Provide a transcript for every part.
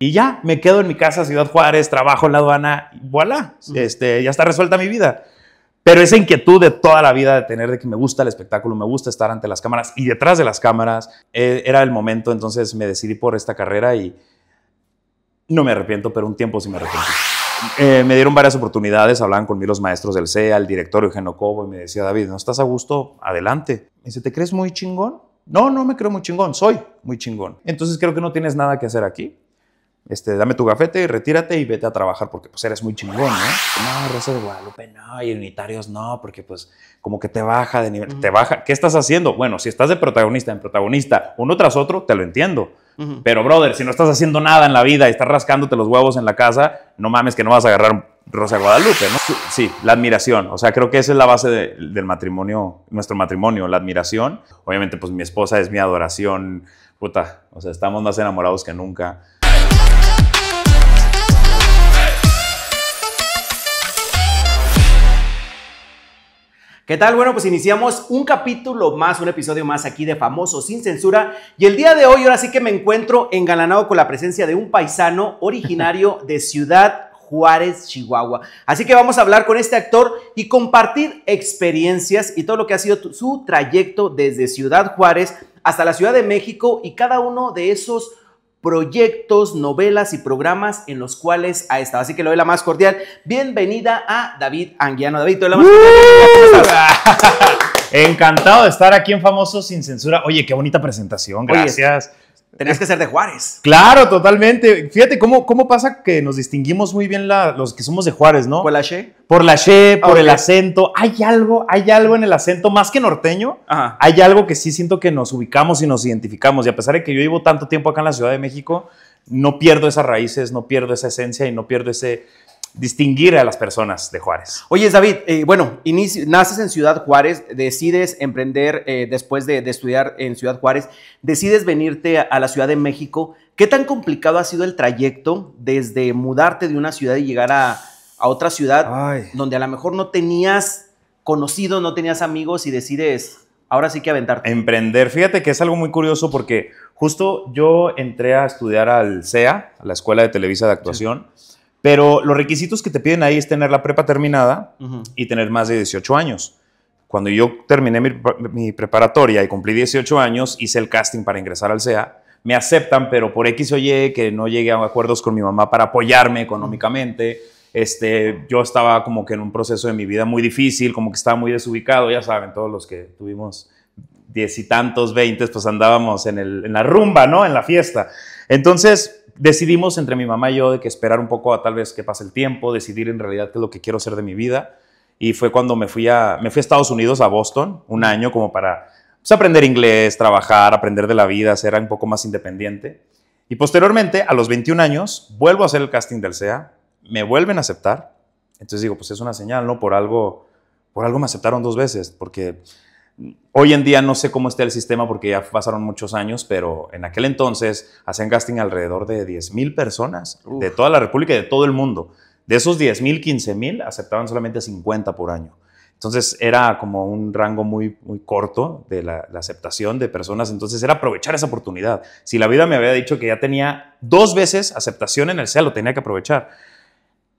Y ya, me quedo en mi casa, Ciudad Juárez, trabajo en la aduana, y voilà, este, ya está resuelta mi vida. Pero esa inquietud de toda la vida de tener de que me gusta el espectáculo, me gusta estar ante las cámaras y detrás de las cámaras, eh, era el momento, entonces me decidí por esta carrera y no me arrepiento, pero un tiempo sí me arrepiento. Eh, me dieron varias oportunidades, hablaban conmigo los maestros del CEA, el director Eugenio Cobo, y me decía, David, ¿no estás a gusto? Adelante. Me dice, ¿te crees muy chingón? No, no me creo muy chingón, soy muy chingón. Entonces creo que no tienes nada que hacer aquí este, dame tu gafete, retírate y vete a trabajar porque pues eres muy chingón, ¿no? No, Rosa de Guadalupe no, y unitarios no, porque pues como que te baja de nivel, te baja. ¿Qué estás haciendo? Bueno, si estás de protagonista en protagonista, uno tras otro, te lo entiendo. Pero, brother, si no estás haciendo nada en la vida y estás rascándote los huevos en la casa, no mames que no vas a agarrar Rosa de Guadalupe, ¿no? Sí, la admiración. O sea, creo que esa es la base del matrimonio, nuestro matrimonio, la admiración. Obviamente, pues mi esposa es mi adoración. Puta, o sea, estamos más enamorados que nunca. ¿Qué tal? Bueno, pues iniciamos un capítulo más, un episodio más aquí de Famoso sin Censura. Y el día de hoy, ahora sí que me encuentro engalanado con la presencia de un paisano originario de Ciudad Juárez, Chihuahua. Así que vamos a hablar con este actor y compartir experiencias y todo lo que ha sido su trayecto desde Ciudad Juárez hasta la Ciudad de México y cada uno de esos proyectos, novelas y programas en los cuales ha estado. Así que le doy la más cordial bienvenida a David Anguiano. David, doy la más cordial. Encantado de estar aquí en Famosos sin Censura. Oye, qué bonita presentación. Gracias. Tenías que ser de Juárez. Claro, totalmente. Fíjate cómo, cómo pasa que nos distinguimos muy bien los que somos de Juárez, ¿no? ¿Por la She? Por la She, por el acento. Hay algo, hay algo en el acento, más que norteño, hay algo que sí siento que nos ubicamos y nos identificamos. Y a pesar de que yo llevo tanto tiempo acá en la Ciudad de México, no pierdo esas raíces, no pierdo esa esencia y no pierdo ese, distinguir a las personas de Juárez. Oye, David, eh, bueno, naces en Ciudad Juárez, decides emprender eh, después de, estudiar en Ciudad Juárez, decides venirte a, la Ciudad de México. ¿Qué tan complicado ha sido el trayecto desde mudarte de una ciudad y llegar a, otra ciudad donde a lo mejor no tenías conocido, no tenías amigos y decides ahora sí que aventarte? Emprender, fíjate que es algo muy curioso porque justo yo entré a estudiar al CEA, a la Escuela de Televisa de Actuación. Pero los requisitos que te piden ahí es tener la prepa terminada y tener más de 18 años. Cuando yo terminé mi, preparatoria y cumplí 18 años, hice el casting para ingresar al CEA. Me aceptan, pero por X o Y, que no llegué a acuerdos con mi mamá para apoyarme económicamente. Este, yo estaba como que en un proceso de mi vida muy difícil, como que estaba muy desubicado, ya saben, todos los que tuvimos diez y tantos, veintes, pues andábamos en, en la rumba, ¿no? En la fiesta. Entonces, decidimos entre mi mamá y yo de que esperar un poco a tal vez que pase el tiempo, decidir en realidad qué es lo que quiero hacer de mi vida. Y fue cuando me fui a, me fui a Estados Unidos, a Boston, un año como para pues, aprender inglés, trabajar, aprender de la vida, ser un poco más independiente. Y posteriormente, a los 21 años, vuelvo a hacer el casting del SEA, me vuelven a aceptar. Entonces digo, pues es una señal, ¿no? Por algo, por algo me aceptaron dos veces, porque Hoy en día no sé cómo está el sistema porque ya pasaron muchos años, pero en aquel entonces hacían casting alrededor de 10 mil personas de toda la República y de todo el mundo. De esos 10 mil, 15 mil aceptaban solamente 50 por año. Entonces era como un rango muy, muy corto de la, la, aceptación de personas. Entonces era aprovechar esa oportunidad. Si la vida me había dicho que ya tenía dos veces aceptación en el CEA, lo tenía que aprovechar.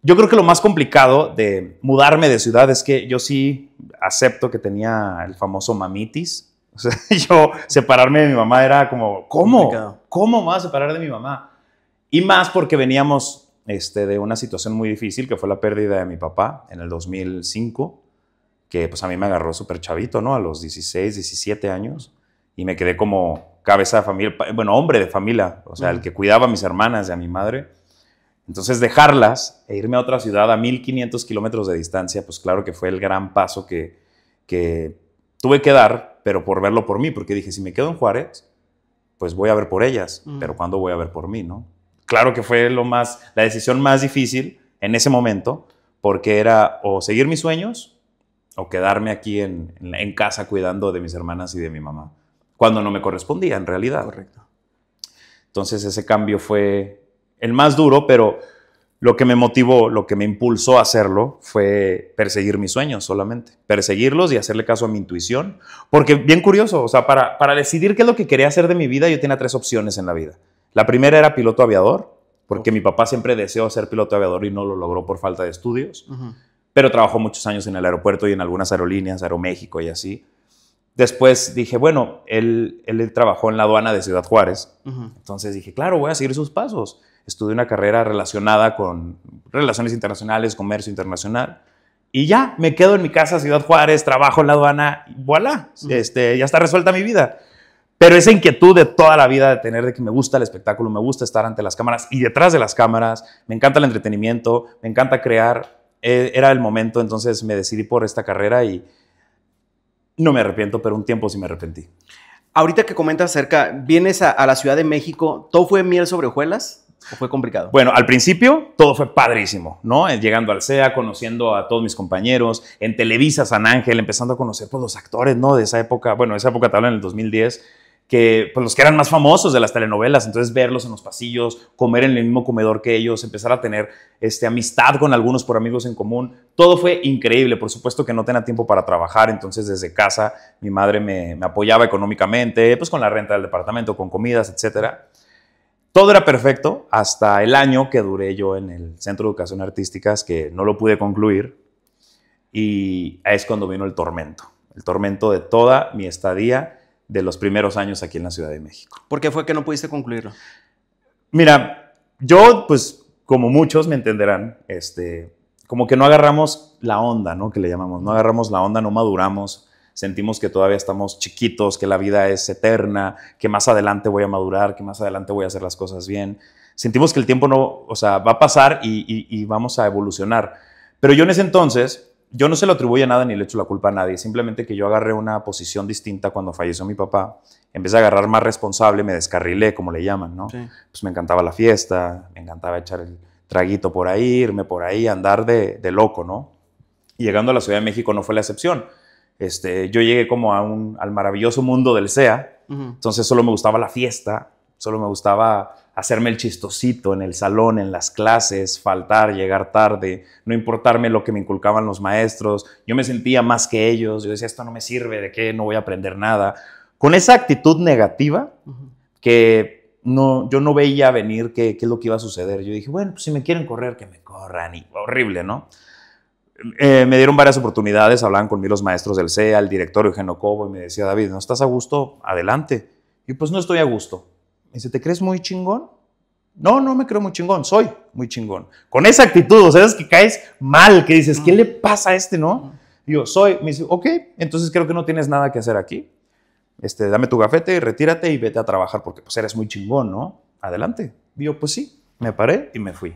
Yo creo que lo más complicado de mudarme de ciudad es que yo sí acepto que tenía el famoso mamitis. O sea, yo separarme de mi mamá era como, ¿cómo? ¿Cómo me voy a separar de mi mamá? Y más porque veníamos este, de una situación muy difícil, que fue la pérdida de mi papá en el 2005, que pues a mí me agarró súper chavito, ¿no? A los 16, 17 años. Y me quedé como cabeza de familia, bueno, hombre de familia, o sea, el que cuidaba a mis hermanas y a mi madre. Entonces dejarlas e irme a otra ciudad a 1500 kilómetros de distancia, pues claro que fue el gran paso que, que tuve que dar, pero por verlo por mí, porque dije, si me quedo en Juárez, pues voy a ver por ellas, pero ¿cuándo voy a ver por mí, no? Claro que fue lo más, la decisión más difícil en ese momento, porque era o seguir mis sueños o quedarme aquí en, en, casa cuidando de mis hermanas y de mi mamá, cuando no me correspondía en realidad. Correcto. Entonces ese cambio fue el más duro, pero lo que me motivó, lo que me impulsó a hacerlo fue perseguir mis sueños solamente, perseguirlos y hacerle caso a mi intuición, porque bien curioso, o sea, para, para decidir qué es lo que quería hacer de mi vida, yo tenía tres opciones en la vida. La primera era piloto aviador, porque mi papá siempre deseó ser piloto aviador y no lo logró por falta de estudios, pero trabajó muchos años en el aeropuerto y en algunas aerolíneas, Aeroméxico y así. Después dije, bueno, él, él trabajó en la aduana de Ciudad Juárez, entonces dije, claro, voy a seguir sus pasos. Estudié una carrera relacionada con relaciones internacionales, comercio internacional. Y ya, me quedo en mi casa, Ciudad Juárez, trabajo en la aduana, y voilà, este, ya está resuelta mi vida. Pero esa inquietud de toda la vida de tener de que me gusta el espectáculo, me gusta estar ante las cámaras y detrás de las cámaras, me encanta el entretenimiento, me encanta crear, eh, era el momento, entonces me decidí por esta carrera y no me arrepiento, pero un tiempo sí me arrepentí. Ahorita que comentas acerca, vienes a, a la Ciudad de México, ¿todo fue miel sobre hojuelas? ¿O fue complicado? Bueno, al principio todo fue padrísimo, ¿no? Eh, llegando al CEA, conociendo a todos mis compañeros, en Televisa San Ángel, empezando a conocer todos los actores, ¿no? De esa época, bueno, esa época te hablo en el 2010, que pues los que eran más famosos de las telenovelas, entonces verlos en los pasillos, comer en el mismo comedor que ellos, empezar a tener este, amistad con algunos por amigos en común, todo fue increíble, por supuesto que no tenía tiempo para trabajar, entonces desde casa mi madre me, me apoyaba económicamente, pues con la renta del departamento, con comidas, etcétera. Todo era perfecto hasta el año que duré yo en el Centro de Educación Artísticas, que no lo pude concluir, y es cuando vino el tormento, el tormento de toda mi estadía de los primeros años aquí en la Ciudad de México. ¿Por qué fue que no pudiste concluirlo? Mira, yo, pues, como muchos me entenderán, este, como que no agarramos la onda, ¿no? Que le llamamos, no agarramos la onda, no maduramos, sentimos que todavía estamos chiquitos, que la vida es eterna, que más adelante voy a madurar, que más adelante voy a hacer las cosas bien. Sentimos que el tiempo no, o sea, va a pasar y, y, y vamos a evolucionar. Pero yo en ese entonces yo no se lo atribuyo a nada ni le echo la culpa a nadie, simplemente que yo agarré una posición distinta cuando falleció mi papá. Empecé a agarrar más responsable, me descarrilé, como le llaman, ¿no? Sí. Pues me encantaba la fiesta, me encantaba echar el traguito por ahí, irme por ahí, andar de, de loco, ¿no? Y llegando a la Ciudad de México no fue la excepción. Este, yo llegué como a un, al maravilloso mundo del SEA, uh -huh. entonces solo me gustaba la fiesta, solo me gustaba hacerme el chistosito en el salón, en las clases, faltar, llegar tarde, no importarme lo que me inculcaban los maestros. Yo me sentía más que ellos. Yo decía, esto no me sirve, ¿de qué? No voy a aprender nada. Con esa actitud negativa uh -huh. que no, yo no veía venir qué, qué, es lo que iba a suceder. Yo dije, bueno, pues si me quieren correr, que me corran. Y horrible, ¿no? Eh, me dieron varias oportunidades, hablaban conmigo los maestros del CEA, el director Eugenio Cobo, y me decía, David, ¿no estás a gusto? Adelante. Y pues no estoy a gusto me dice, ¿te crees muy chingón? No, no me creo muy chingón, soy muy chingón. Con esa actitud, o sea, es que caes mal, que dices, ¿qué le pasa a este, no? Y yo, soy, me dice, ok, entonces creo que no tienes nada que hacer aquí. Este, dame tu gafete retírate y vete a trabajar porque pues eres muy chingón, ¿no? Adelante. Y yo, pues sí, me paré y me fui.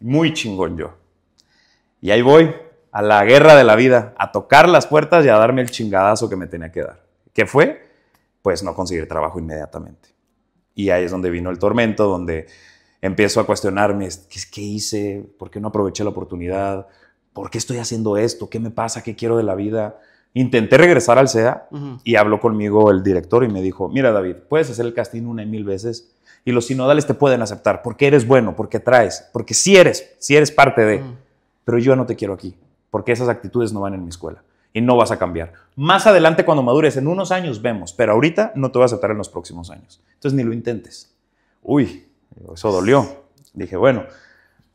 Muy chingón yo. Y ahí voy, a la guerra de la vida, a tocar las puertas y a darme el chingadazo que me tenía que dar. ¿Qué fue? Pues no conseguir trabajo inmediatamente. Y ahí es donde vino el tormento, donde empiezo a cuestionarme, ¿qué, qué hice? ¿Por qué no aproveché la oportunidad? ¿Por qué estoy haciendo esto? ¿Qué me pasa? ¿Qué quiero de la vida? Intenté regresar al SEA uh -huh. y habló conmigo el director y me dijo, mira David, puedes hacer el casting una y mil veces y los sinodales te pueden aceptar porque eres bueno, porque traes, porque si sí eres, si sí eres parte de, uh -huh. Pero yo no te quiero aquí, porque esas actitudes no van en mi escuela y no vas a cambiar. Más adelante cuando madures, en unos años vemos, pero ahorita no te vas a aceptar en los próximos años. Entonces ni lo intentes. Uy, eso dolió. Dije, bueno,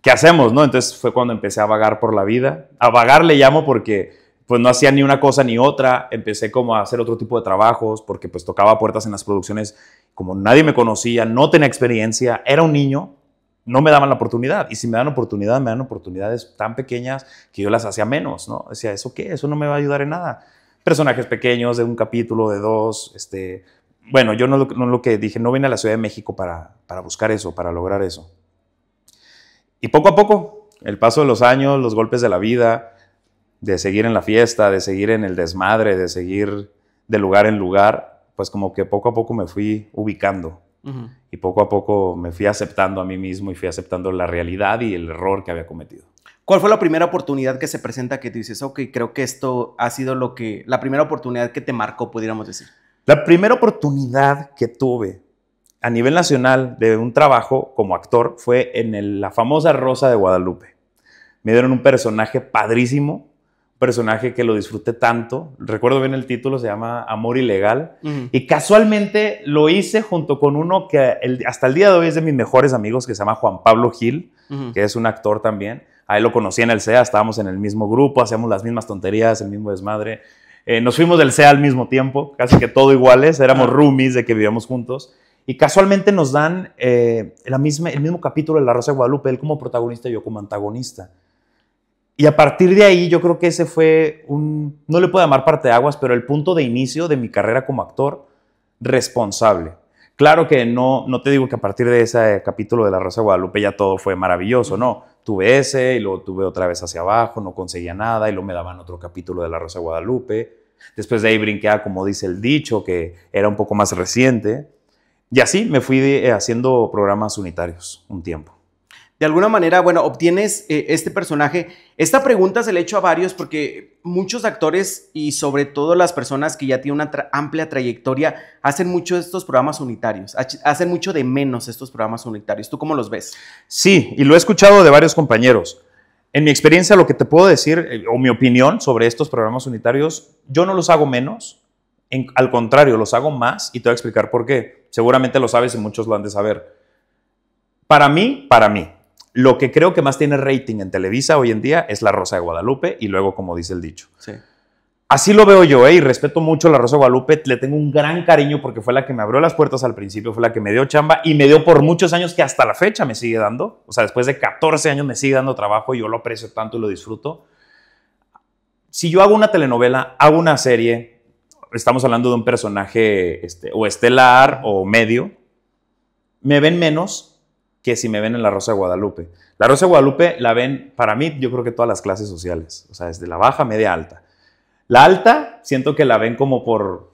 ¿qué hacemos? No? Entonces fue cuando empecé a vagar por la vida. A vagar le llamo porque pues no hacía ni una cosa ni otra. Empecé como a hacer otro tipo de trabajos porque pues tocaba puertas en las producciones como nadie me conocía, no tenía experiencia, era un niño, no me daban la oportunidad. Y si me dan oportunidad, me dan oportunidades tan pequeñas que yo las hacía menos, ¿no? Decía, ¿eso qué? Eso no me va a ayudar en nada. Personajes pequeños de un capítulo, de dos, este... Bueno, yo no, no lo que dije, no vine a la Ciudad de México para, para buscar eso, para lograr eso. Y poco a poco, el paso de los años, los golpes de la vida, de seguir en la fiesta, de seguir en el desmadre, de seguir de lugar en lugar, pues como que poco a poco me fui ubicando. Uh -huh. Y poco a poco me fui aceptando a mí mismo y fui aceptando la realidad y el error que había cometido. ¿Cuál fue la primera oportunidad que se presenta que tú dices, ok, creo que esto ha sido lo que, la primera oportunidad que te marcó, pudiéramos decir? La primera oportunidad que tuve a nivel nacional de un trabajo como actor fue en el, la famosa Rosa de Guadalupe. Me dieron un personaje padrísimo, personaje que lo disfruté tanto. Recuerdo bien el título, se llama Amor Ilegal. Y casualmente lo hice junto con uno que hasta el día de hoy es de mis mejores amigos, que se llama Juan Pablo Gil, que es un actor también. Ahí lo conocí en el CEA, estábamos en el mismo grupo, hacíamos las mismas tonterías, el mismo desmadre. Eh, nos fuimos del CEA al mismo tiempo, casi que todo iguales, éramos roomies de que vivíamos juntos. Y casualmente nos dan eh, la misma, el mismo capítulo de La Rosa de Guadalupe, él como protagonista y yo como antagonista. Y a partir de ahí yo creo que ese fue un, no le puedo llamar parte de aguas, pero el punto de inicio de mi carrera como actor responsable. Claro que no, no te digo que a partir de ese capítulo de La Rosa de Guadalupe ya todo fue maravilloso, no. Tuve ese y luego tuve otra vez hacia abajo, no conseguía nada y luego me daban otro capítulo de La Rosa de Guadalupe. Después de ahí brinqué a, como dice el dicho, que era un poco más reciente. Y así me fui haciendo programas unitarios un tiempo de alguna manera, bueno, obtienes eh, este personaje. Esta pregunta se le he hecho a varios porque muchos actores y sobre todo las personas que ya tienen una amplia trayectoria hacen mucho estos programas unitarios, hacen mucho de menos estos programas unitarios. ¿Tú cómo los ves? Sí, y lo he escuchado de varios compañeros. En mi experiencia, lo que te puedo decir, eh, o mi opinión sobre estos programas unitarios, yo no los hago menos, al contrario, los hago más y te voy a explicar por qué. Seguramente lo sabes y muchos lo han de saber. Para mí, para mí, lo que creo que más tiene rating en Televisa hoy en día es La Rosa de Guadalupe y luego, como dice el dicho. Así lo veo yo, ¿eh? y respeto mucho a La Rosa de Guadalupe. Le tengo un gran cariño porque fue la que me abrió las puertas al principio, fue la que me dio chamba y me dio por muchos años que hasta la fecha me sigue dando. O sea, después de 14 años me sigue dando trabajo y yo lo aprecio tanto y lo disfruto. Si yo hago una telenovela, hago una serie, estamos hablando de un personaje este, o estelar o medio, me ven menos que si me ven en la Rosa de Guadalupe. La Rosa de Guadalupe la ven, para mí, yo creo que todas las clases sociales, o sea, desde la baja, media, alta. La alta, siento que la ven como por,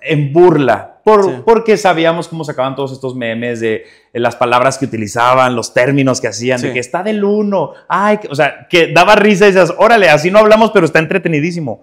en burla, por, porque sabíamos cómo sacaban todos estos memes de, las palabras que utilizaban, los términos que hacían, de que está del uno, ay, o sea, que daba risa y decías, órale, así no hablamos, pero está entretenidísimo.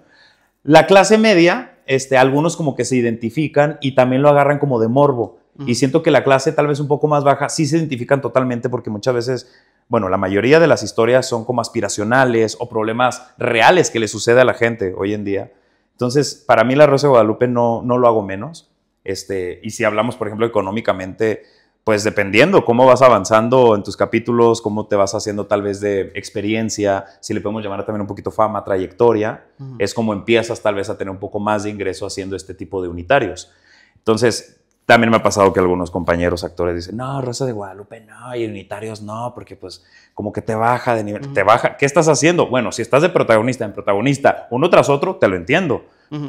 La clase media, este, algunos como que se identifican y también lo agarran como de morbo. Y siento que la clase tal vez un poco más baja sí se identifican totalmente porque muchas veces, bueno, la mayoría de las historias son como aspiracionales o problemas reales que le sucede a la gente hoy en día. Entonces, para mí la Rosa de Guadalupe no, no lo hago menos. Este, y si hablamos, por ejemplo, económicamente, pues dependiendo cómo vas avanzando en tus capítulos, cómo te vas haciendo tal vez de experiencia, si le podemos llamar también un poquito fama, trayectoria, es como empiezas tal vez a tener un poco más de ingreso haciendo este tipo de unitarios. Entonces, también me ha pasado que algunos compañeros actores dicen, no, Rosa de Guadalupe no, y unitarios no, porque pues como que te baja de nivel, te baja, ¿qué estás haciendo? Bueno, si estás de protagonista en protagonista, uno tras otro, te lo entiendo.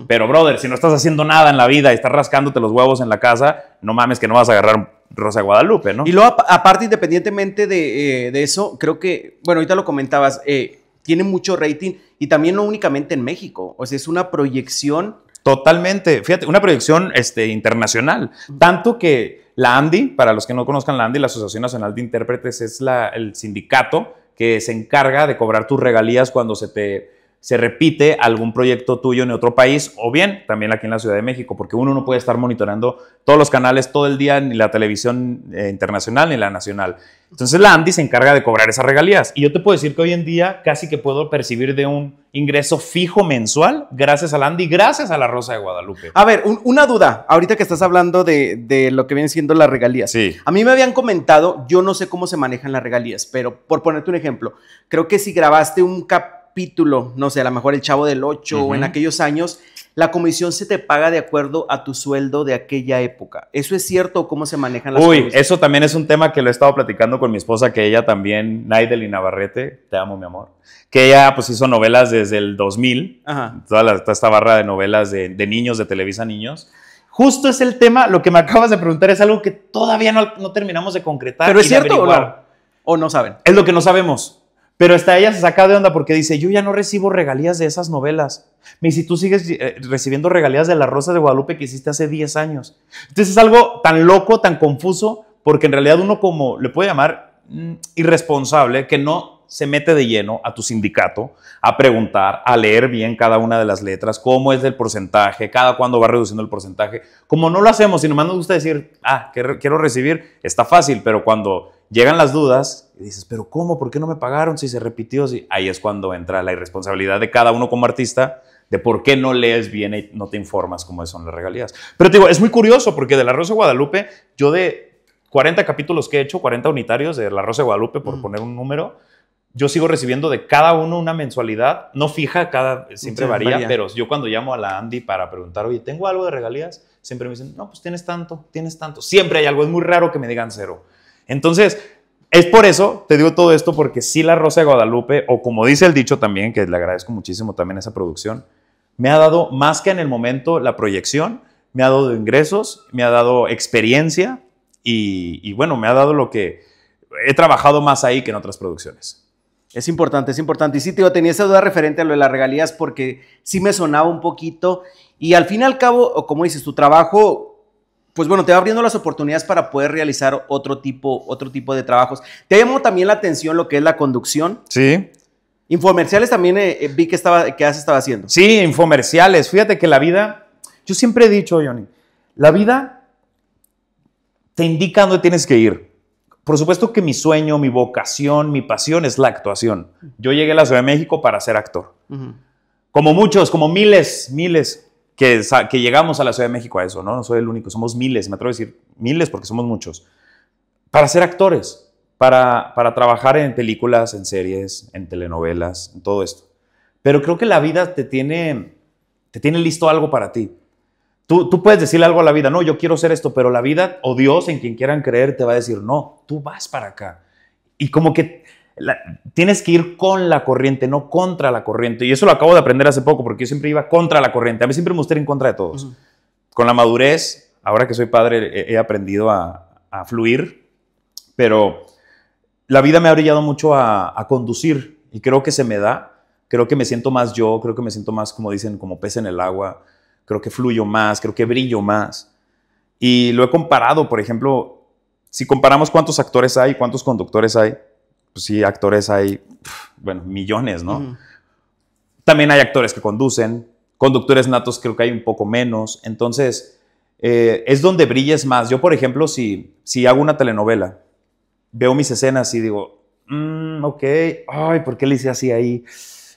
Pero, brother, si no estás haciendo nada en la vida y estás rascándote los huevos en la casa, no mames que no vas a agarrar Rosa de Guadalupe, ¿no? Y luego, aparte, independientemente de, eh, eso, creo que, bueno, ahorita lo comentabas, eh, tiene mucho rating y también no únicamente en México, o sea, es una proyección Totalmente. Fíjate, una proyección este, internacional. Tanto que la ANDI, para los que no conozcan la ANDI, la Asociación Nacional de Intérpretes, es la, el sindicato que se encarga de cobrar tus regalías cuando se te se repite algún proyecto tuyo en otro país o bien también aquí en la Ciudad de México, porque uno no puede estar monitoreando todos los canales todo el día, ni la televisión eh, internacional ni la nacional. Entonces la ANDI se encarga de cobrar esas regalías. Y yo te puedo decir que hoy en día casi que puedo percibir de un ingreso fijo mensual gracias a la ANDI, gracias a la Rosa de Guadalupe. A ver, una duda, ahorita que estás hablando de, de, lo que vienen siendo las regalías. Sí. A mí me habían comentado, yo no sé cómo se manejan las regalías, pero por ponerte un ejemplo, creo que si grabaste un cap capítulo, no sé, a lo mejor el Chavo del 8 o en aquellos años, la comisión se te paga de acuerdo a tu sueldo de aquella época. ¿Eso es cierto o cómo se manejan las Uy, eso también es un tema que lo he estado platicando con mi esposa, que ella también, Naidel Navarrete, te amo mi amor, que ella pues hizo novelas desde el 2000, Toda, esta barra de novelas de, niños, de Televisa Niños. Justo es el tema, lo que me acabas de preguntar es algo que todavía no, terminamos de concretar. ¿Pero es cierto o no? ¿O no saben? Es lo que no sabemos. Pero hasta ella se saca de onda porque dice, yo ya no recibo regalías de esas novelas. Me dice, tú sigues eh, recibiendo regalías de La Rosa de Guadalupe que hiciste hace 10 años. Entonces es algo tan loco, tan confuso, porque en realidad uno como le puede llamar mm, irresponsable que no se mete de lleno a tu sindicato a preguntar, a leer bien cada una de las letras, cómo es el porcentaje, cada cuándo va reduciendo el porcentaje. Como no lo hacemos y nomás nos gusta decir, ah, quiero recibir, está fácil, pero cuando llegan las dudas, Y dices, pero ¿cómo? ¿Por qué no me pagaron si se repitió? Si... Ahí es cuando entra la irresponsabilidad de cada uno como artista de por qué no lees bien y no te informas cómo son las regalías. Pero te digo, es muy curioso porque de La Rosa de Guadalupe, yo de 40 capítulos que he hecho, 40 unitarios de La Rosa de Guadalupe, por poner un número, yo sigo recibiendo de cada uno una mensualidad, no fija, cada siempre varía, pero yo cuando llamo a la Andy para preguntar, oye, ¿tengo algo de regalías? Siempre me dicen, no, pues tienes tanto, tienes tanto. Siempre hay algo, es muy raro que me digan cero. Entonces, es por eso, te digo todo esto, porque sí La Rosa de Guadalupe, o como dice el dicho también, que le agradezco muchísimo también esa producción, me ha dado más que en el momento la proyección, me ha dado ingresos, me ha dado experiencia y, bueno, me ha dado lo que he trabajado más ahí que en otras producciones. Es importante, es importante. Y sí, te tenía esa duda referente a lo de las regalías porque sí me sonaba un poquito. Y al fin y al cabo, como dices, tu trabajo pues bueno, te va abriendo las oportunidades para poder realizar otro tipo, otro tipo de trabajos. Te llamó también la atención lo que es la conducción. Sí. Infomerciales también eh, eh, vi que, estaba, que has estado haciendo. Sí, infomerciales. Fíjate que la vida, yo siempre he dicho, Johnny, la vida te indica dónde tienes que ir. Por supuesto que mi sueño, mi vocación, mi pasión es la actuación. Yo llegué a la Ciudad de México para ser actor. Como muchos, como miles, miles que, llegamos a la Ciudad de México a eso, ¿no? No soy el único, somos miles, me atrevo a decir miles porque somos muchos, para ser actores, para, para trabajar en películas, en series, en telenovelas, en todo esto. Pero creo que la vida te tiene, te tiene listo algo para ti. Tú, tú puedes decirle algo a la vida, no, yo quiero ser esto, pero la vida o Dios en quien quieran creer te va a decir, no, tú vas para acá. Y como que tienes que ir con la corriente, no contra la corriente. Y eso lo acabo de aprender hace poco, porque yo siempre iba contra la corriente. A mí siempre me gusta ir en contra de todos. Con la madurez, ahora que soy padre, he, aprendido a, fluir, pero la vida me ha brillado mucho a, a, conducir y creo que se me da. Creo que me siento más yo, creo que me siento más, como dicen, como pez en el agua. Creo que fluyo más, creo que brillo más. Y lo he comparado, por ejemplo, si comparamos cuántos actores hay, cuántos conductores hay, pues sí, actores hay, bueno, millones, ¿no? También hay actores que conducen, conductores natos creo que hay un poco menos, entonces eh, es donde brilles más. Yo, por ejemplo, si, si hago una telenovela, veo mis escenas y digo, mm, ok, ay, ¿por qué le hice así ahí?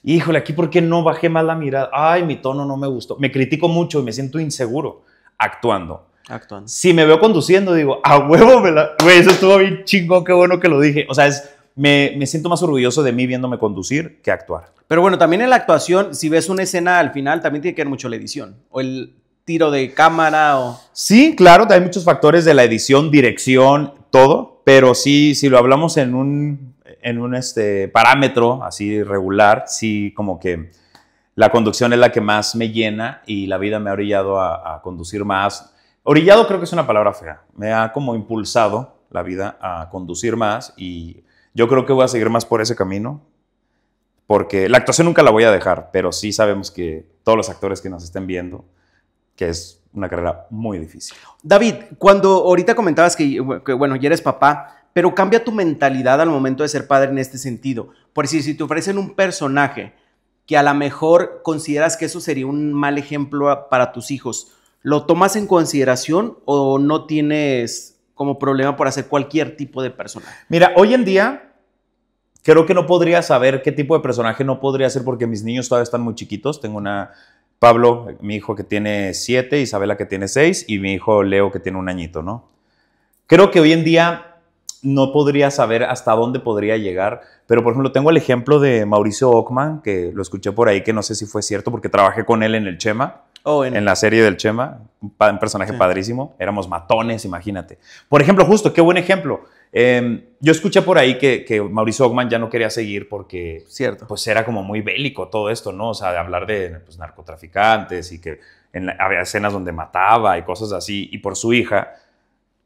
Híjole, aquí por qué no bajé más la mirada, ay, mi tono no me gustó. Me critico mucho y me siento inseguro actuando. Actuando. Si me veo conduciendo, digo, a huevo, me la... Güey, eso estuvo bien chingón, qué bueno que lo dije. O sea, es me, siento más orgulloso de mí viéndome conducir que actuar. Pero bueno, también en la actuación, si ves una escena al final, también tiene que ver mucho la edición o el tiro de cámara o... Sí, claro, hay muchos factores de la edición, dirección, todo, pero sí, si lo hablamos en un, en un este, parámetro así regular, sí como que la conducción es la que más me llena y la vida me ha orillado a, a conducir más. Orillado creo que es una palabra fea, me ha como impulsado la vida a conducir más y yo creo que voy a seguir más por ese camino, porque la actuación nunca la voy a dejar, pero sí sabemos que todos los actores que nos estén viendo, que es una carrera muy difícil. David, cuando ahorita comentabas que, bueno, ya eres papá, pero cambia tu mentalidad al momento de ser padre en este sentido. Por decir, si te ofrecen un personaje que a lo mejor consideras que eso sería un mal ejemplo para tus hijos, ¿lo tomas en consideración o no tienes como problema por hacer cualquier tipo de personaje? Mira, hoy en día creo que no podría saber qué tipo de personaje no podría ser porque mis niños todavía están muy chiquitos. Tengo una, Pablo, mi hijo que tiene siete, Isabela que tiene seis y mi hijo Leo que tiene un añito, ¿no? Creo que hoy en día no podría saber hasta dónde podría llegar, pero por ejemplo tengo el ejemplo de Mauricio Ockman, que lo escuché por ahí, que no sé si fue cierto porque trabajé con él en el Chema. Oh, en... la serie del Chema, un, personaje padrísimo. Éramos matones, imagínate. Por ejemplo, justo, qué buen ejemplo. Em, yo escuché por ahí que, Mauricio Ogman ya no quería seguir porque Cierto. pues era como muy bélico todo esto, ¿no? O sea, de hablar de pues, narcotraficantes y que había escenas donde mataba y cosas así. Y por su hija,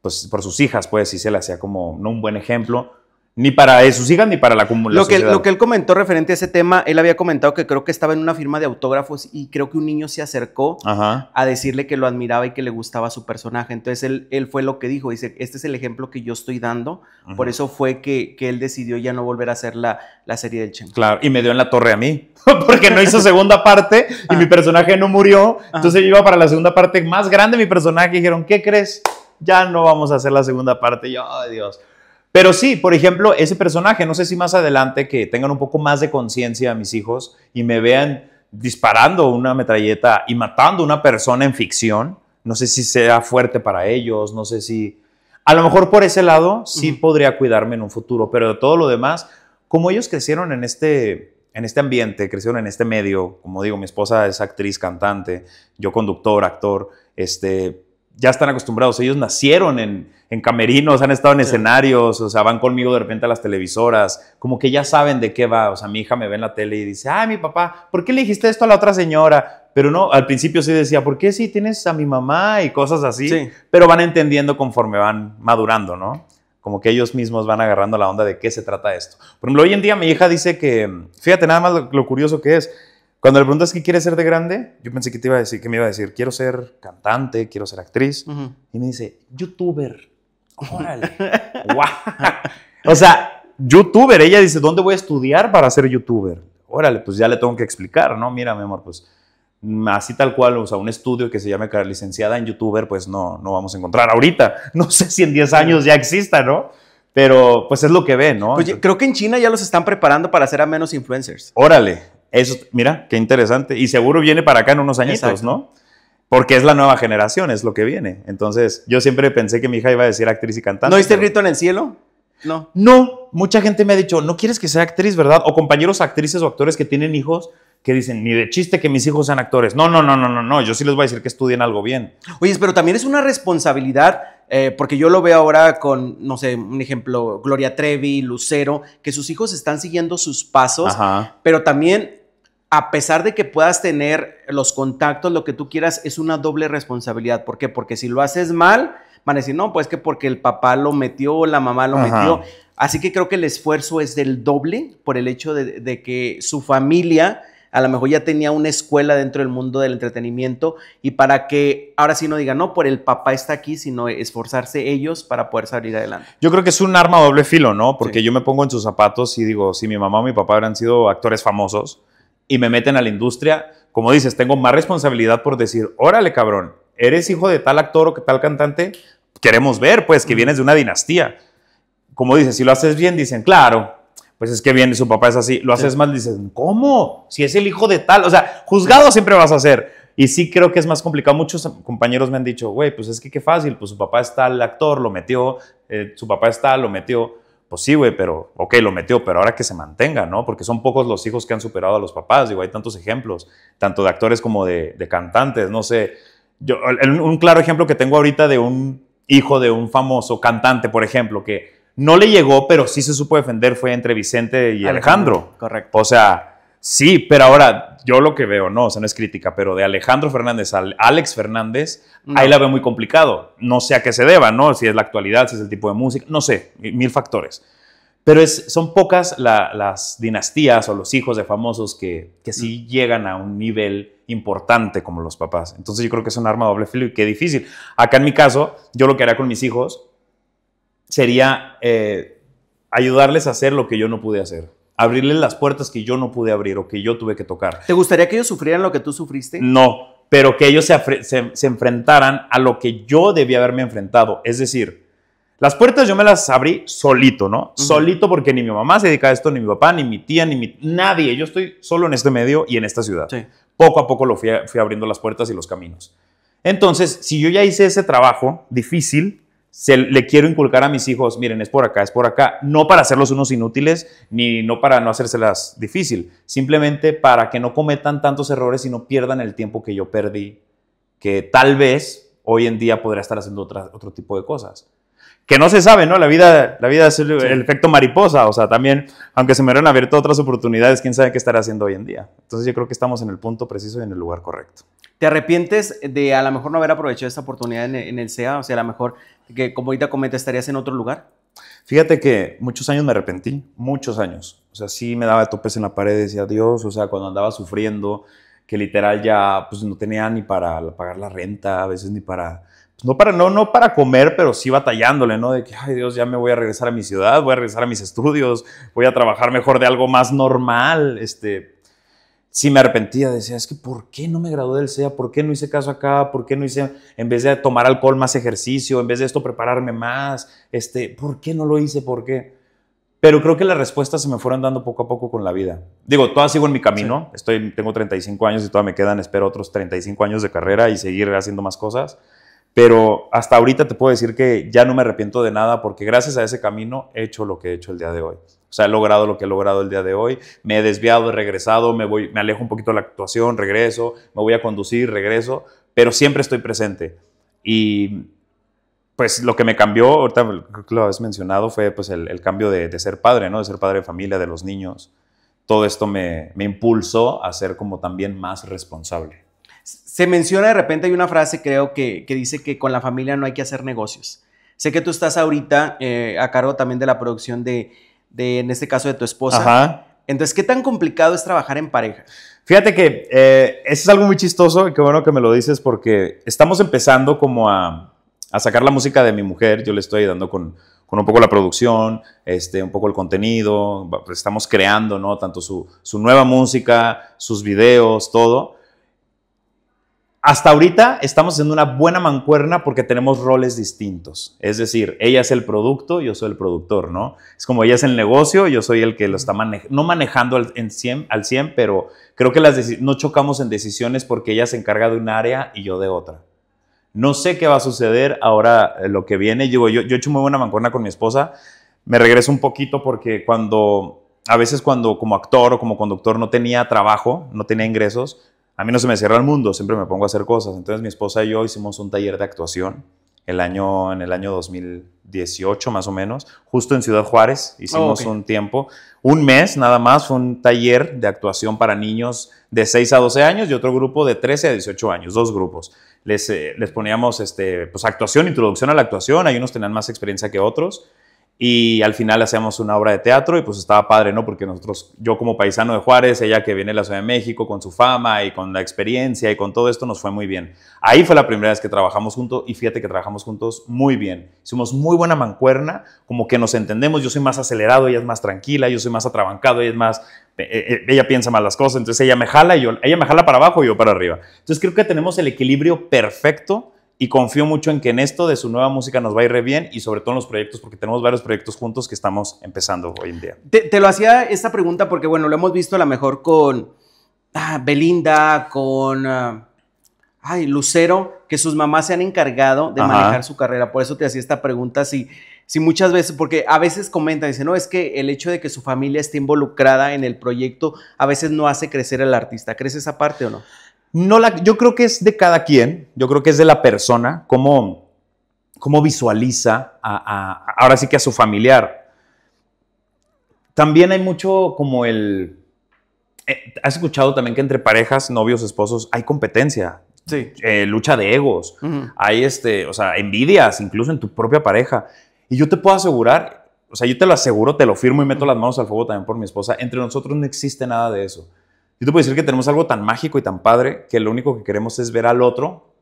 pues por sus hijas, pues sí se le hacía como no un buen ejemplo. Ni para sus hijas ni para la comunidad. Lo que, lo que él comentó referente a ese tema, él había comentado que creo que estaba en una firma de autógrafos y creo que un niño se acercó a decirle que lo admiraba y que le gustaba su personaje. Entonces él, él fue lo que dijo, dice, este es el ejemplo que yo estoy dando, por eso fue que, que, él decidió ya no volver a hacer la, la serie del Chen. Claro, y me dio en la torre a mí, porque no hizo segunda parte y mi personaje no murió, entonces yo iba para la segunda parte más grande mi personaje y dijeron, ¿qué crees? Ya no vamos a hacer la segunda parte. Yo, Dios. Pero sí, por ejemplo, ese personaje, no sé si más adelante que tengan un poco más de conciencia mis hijos y me vean disparando una metralleta y matando a una persona en ficción, no sé si sea fuerte para ellos, no sé si... A lo mejor por ese lado sí podría cuidarme en un futuro, pero de todo lo demás, como ellos crecieron en este, en este ambiente, crecieron en este medio, como digo, mi esposa es actriz, cantante, yo conductor, actor, este, ya están acostumbrados, ellos nacieron en, en camerinos, han estado en escenarios, o sea, van conmigo de repente a las televisoras, como que ya saben de qué va, o sea, mi hija me ve en la tele y dice, ay, mi papá, ¿por qué le dijiste esto a la otra señora? Pero no, al principio sí decía, ¿por qué sí tienes a mi mamá y cosas así? Sí. Pero van entendiendo conforme van madurando, ¿no? Como que ellos mismos van agarrando la onda de qué se trata esto. Por ejemplo, hoy en día mi hija dice que, fíjate nada más lo, curioso que es, cuando le preguntas qué quiere ser de grande, yo pensé que te iba a decir, que me iba a decir, quiero ser cantante, quiero ser actriz. Y me dice, youtuber. Órale. O sea, youtuber. Ella dice, ¿dónde voy a estudiar para ser youtuber? Órale, pues ya le tengo que explicar, ¿no? Mira, mi amor, pues así tal cual, o sea, un estudio que se llame licenciada en youtuber, pues no, no vamos a encontrar ahorita. No sé si en 10 años ya exista, ¿no? Pero pues es lo que ve, ¿no? Pues creo que en China ya los están preparando para hacer a menos influencers. Órale, eso, mira, qué interesante. Y seguro viene para acá en unos añitos, ¿no? Porque es la nueva generación, es lo que viene. Entonces, yo siempre pensé que mi hija iba a decir actriz y cantante. ¿No viste el grito en el cielo? No. No, mucha gente me ha dicho, no quieres que sea actriz, ¿verdad? O compañeros actrices o actores que tienen hijos que dicen, ni de chiste que mis hijos sean actores. No, no, no, no, no, no. Yo sí les voy a decir que estudien algo bien. Oye, pero también es una responsabilidad, eh, porque yo lo veo ahora con, no sé, un ejemplo, Gloria Trevi, Lucero, que sus hijos están siguiendo sus pasos, pero también a pesar de que puedas tener los contactos, lo que tú quieras, es una doble responsabilidad. ¿Por qué? Porque si lo haces mal, van a decir, no, pues que porque el papá lo metió, la mamá lo metió. Así que creo que el esfuerzo es del doble por el hecho de, que su familia a lo mejor ya tenía una escuela dentro del mundo del entretenimiento y para que ahora sí no digan, no, por el papá está aquí, sino esforzarse ellos para poder salir adelante. Yo creo que es un arma doble filo, ¿no? Porque yo me pongo en sus zapatos y digo, si mi mamá o mi papá hubieran sido actores famosos, y me meten a la industria, como dices, tengo más responsabilidad por decir, órale cabrón, eres hijo de tal actor o tal cantante, queremos ver pues que vienes de una dinastía. Como dices, si lo haces bien, dicen, claro, pues es que viene, su papá es así. Lo haces mal, dicen, ¿cómo? Si es el hijo de tal. O sea, juzgado siempre vas a ser. Y sí creo que es más complicado. Muchos compañeros me han dicho, güey, pues es que qué fácil, pues su papá es tal actor, lo metió, eh, su papá es tal, lo metió. Pues sí, güey, pero, ok, lo metió, pero ahora que se mantenga, ¿no? Porque son pocos los hijos que han superado a los papás, digo, hay tantos ejemplos, tanto de actores como de, cantantes, no sé. Yo, un claro ejemplo que tengo ahorita de un hijo de un famoso cantante, por ejemplo, que no le llegó, pero sí se supo defender, fue entre Vicente y Alejandro. Correcto. O sea, sí, pero ahora yo lo que veo, no, o sea, no es crítica, pero de Alejandro Fernández a Alex Fernández, ahí la veo muy complicado. No sé a qué se deba, ¿no? Si es la actualidad, si es el tipo de música, no sé, mil factores. Pero es, son pocas las dinastías o los hijos de famosos que, que sí llegan a un nivel importante como los papás. Entonces yo creo que es un arma doble filo y qué difícil. Acá en mi caso, yo lo que haría con mis hijos sería eh, ayudarles a hacer lo que yo no pude hacer abrirles las puertas que yo no pude abrir o que yo tuve que tocar. ¿Te gustaría que ellos sufrieran lo que tú sufriste? No, pero que ellos se, enfrentaran a lo que yo debía haberme enfrentado. Es decir, las puertas yo me las abrí solito, ¿no? Solito porque ni mi mamá se dedica a esto, ni mi papá, ni mi tía, ni mi... Nadie. Yo estoy solo en este medio y en esta ciudad. Poco a poco lo fui, fui abriendo las puertas y los caminos. Entonces, si yo ya hice ese trabajo difícil, le quiero inculcar a mis hijos, miren, es por acá, es por acá, no para hacerlos unos inútiles, ni no para no hacérselas difícil, simplemente para que no cometan tantos errores y no pierdan el tiempo que yo perdí, que tal vez hoy en día podría estar haciendo otro tipo de cosas. Que no se sabe, ¿no? La vida, la vida es el, efecto mariposa, o sea, también, aunque se me hubieran abierto otras oportunidades, quién sabe qué estará haciendo hoy en día. Entonces yo creo que estamos en el punto preciso y en el lugar correcto. ¿Te arrepientes de a lo mejor no haber aprovechado esta oportunidad en, en el SEA? O sea, a lo mejor que como ahorita comenta, estarías en otro lugar? Fíjate que muchos años me arrepentí, muchos años. O sea, sí me daba topes en la pared, decía Dios, o sea, cuando andaba sufriendo, que literal ya pues no tenía ni para pagar la renta, a veces ni para, no para, no, no para comer, pero sí batallándole, ¿no? De que, ay Dios, ya me voy a regresar a mi ciudad, voy a regresar a mis estudios, voy a trabajar mejor de algo más normal, este, sí me arrepentía, decía, es que ¿por qué no me gradué del SEA? ¿Por qué no hice caso acá? ¿Por qué no hice, en vez de tomar alcohol, más ejercicio? En vez de esto, prepararme más. Este, ¿Por qué no lo hice? ¿Por qué? Pero creo que las respuestas se me fueron dando poco a poco con la vida. Digo, todavía sigo en mi camino. Estoy, tengo 35 años y todavía me quedan, espero, otros 35 años de carrera y seguir haciendo más cosas. Pero hasta ahorita te puedo decir que ya no me arrepiento de nada porque gracias a ese camino he hecho lo que he hecho el día de hoy. O sea, he logrado lo que he logrado el día de hoy. Me he desviado, he regresado, me, voy, me alejo un poquito de la actuación, regreso, me voy a conducir, regreso, pero siempre estoy presente. Y pues lo que me cambió, ahorita lo has mencionado, fue pues el, cambio de, ser padre, ¿no? De ser padre de familia, de los niños. Todo esto me, me impulsó a ser como también más responsable. Se menciona de repente, hay una frase creo que, dice que con la familia no hay que hacer negocios. Sé que tú estás ahorita eh, a cargo también de la producción de, en este caso, de tu esposa. Ajá. Entonces, ¿qué tan complicado es trabajar en pareja? Fíjate que eh, eso es algo muy chistoso y qué bueno que me lo dices porque estamos empezando como a, sacar la música de mi mujer. Yo le estoy ayudando con, un poco la producción, este, un poco el contenido. Estamos creando, ¿no? Tanto su, su nueva música, sus videos, todo hasta ahorita estamos haciendo una buena mancuerna porque tenemos roles distintos. Es decir, ella es el producto, yo soy el productor, ¿no? Es como ella es el negocio, yo soy el que lo está manejando, no manejando al, 100, al 100, pero creo que las no chocamos en decisiones porque ella se encarga de un área y yo de otra. No sé qué va a suceder ahora eh, lo que viene. Yo, yo, yo he hecho muy buena mancuerna con mi esposa. Me regreso un poquito porque cuando, a veces cuando como actor o como conductor no tenía trabajo, no tenía ingresos, a mí no se me cierra el mundo, siempre me pongo a hacer cosas. Entonces mi esposa y yo hicimos un taller de actuación el año, en el año 2018 más o menos, justo en Ciudad Juárez, hicimos un tiempo, un mes nada más, fue un taller de actuación para niños de 6 a 12 años y otro grupo de 13 a 18 años, dos grupos. Les, eh, les poníamos este, pues, actuación, introducción a la actuación, hay unos tenían más experiencia que otros y al final hacíamos una obra de teatro y pues estaba padre, ¿no? Porque nosotros, yo como paisano de Juárez, ella que viene de la Ciudad de México con su fama y con la experiencia y con todo esto nos fue muy bien. Ahí fue la primera vez que trabajamos juntos y fíjate que trabajamos juntos muy bien. Hicimos muy buena mancuerna, como que nos entendemos, yo soy más acelerado, ella es más tranquila, yo soy más atrabancado, ella es más, eh, eh, ella piensa más las cosas, entonces ella me jala y yo, ella me jala para abajo y yo para arriba. Entonces creo que tenemos el equilibrio perfecto y confío mucho en que en esto de su nueva música nos va a ir re bien y sobre todo en los proyectos, porque tenemos varios proyectos juntos que estamos empezando hoy en día. Te, lo hacía esta pregunta porque, bueno, lo hemos visto a lo mejor con ah, Belinda, con ah, ay, Lucero, que sus mamás se han encargado de manejar su carrera. Por eso te hacía esta pregunta, si, si muchas veces, porque a veces comentan, dicen, no, es que el hecho de que su familia esté involucrada en el proyecto a veces no hace crecer al artista. ¿Crees esa parte o no? No la, yo creo que es de cada quien, yo creo que es de la persona, cómo, cómo visualiza a, ahora sí que a su familiar. También hay mucho como el... Eh, ¿Has escuchado también que entre parejas, novios, esposos, hay competencia? Sí. Eh, lucha de egos, hay este, o sea, envidias incluso en tu propia pareja. Y yo te puedo asegurar, o sea, yo te lo aseguro, te lo firmo y meto las manos al fuego también por mi esposa, entre nosotros no existe nada de eso. Yo te puedo decir que tenemos algo tan mágico y tan padre que lo único que queremos es ver al otro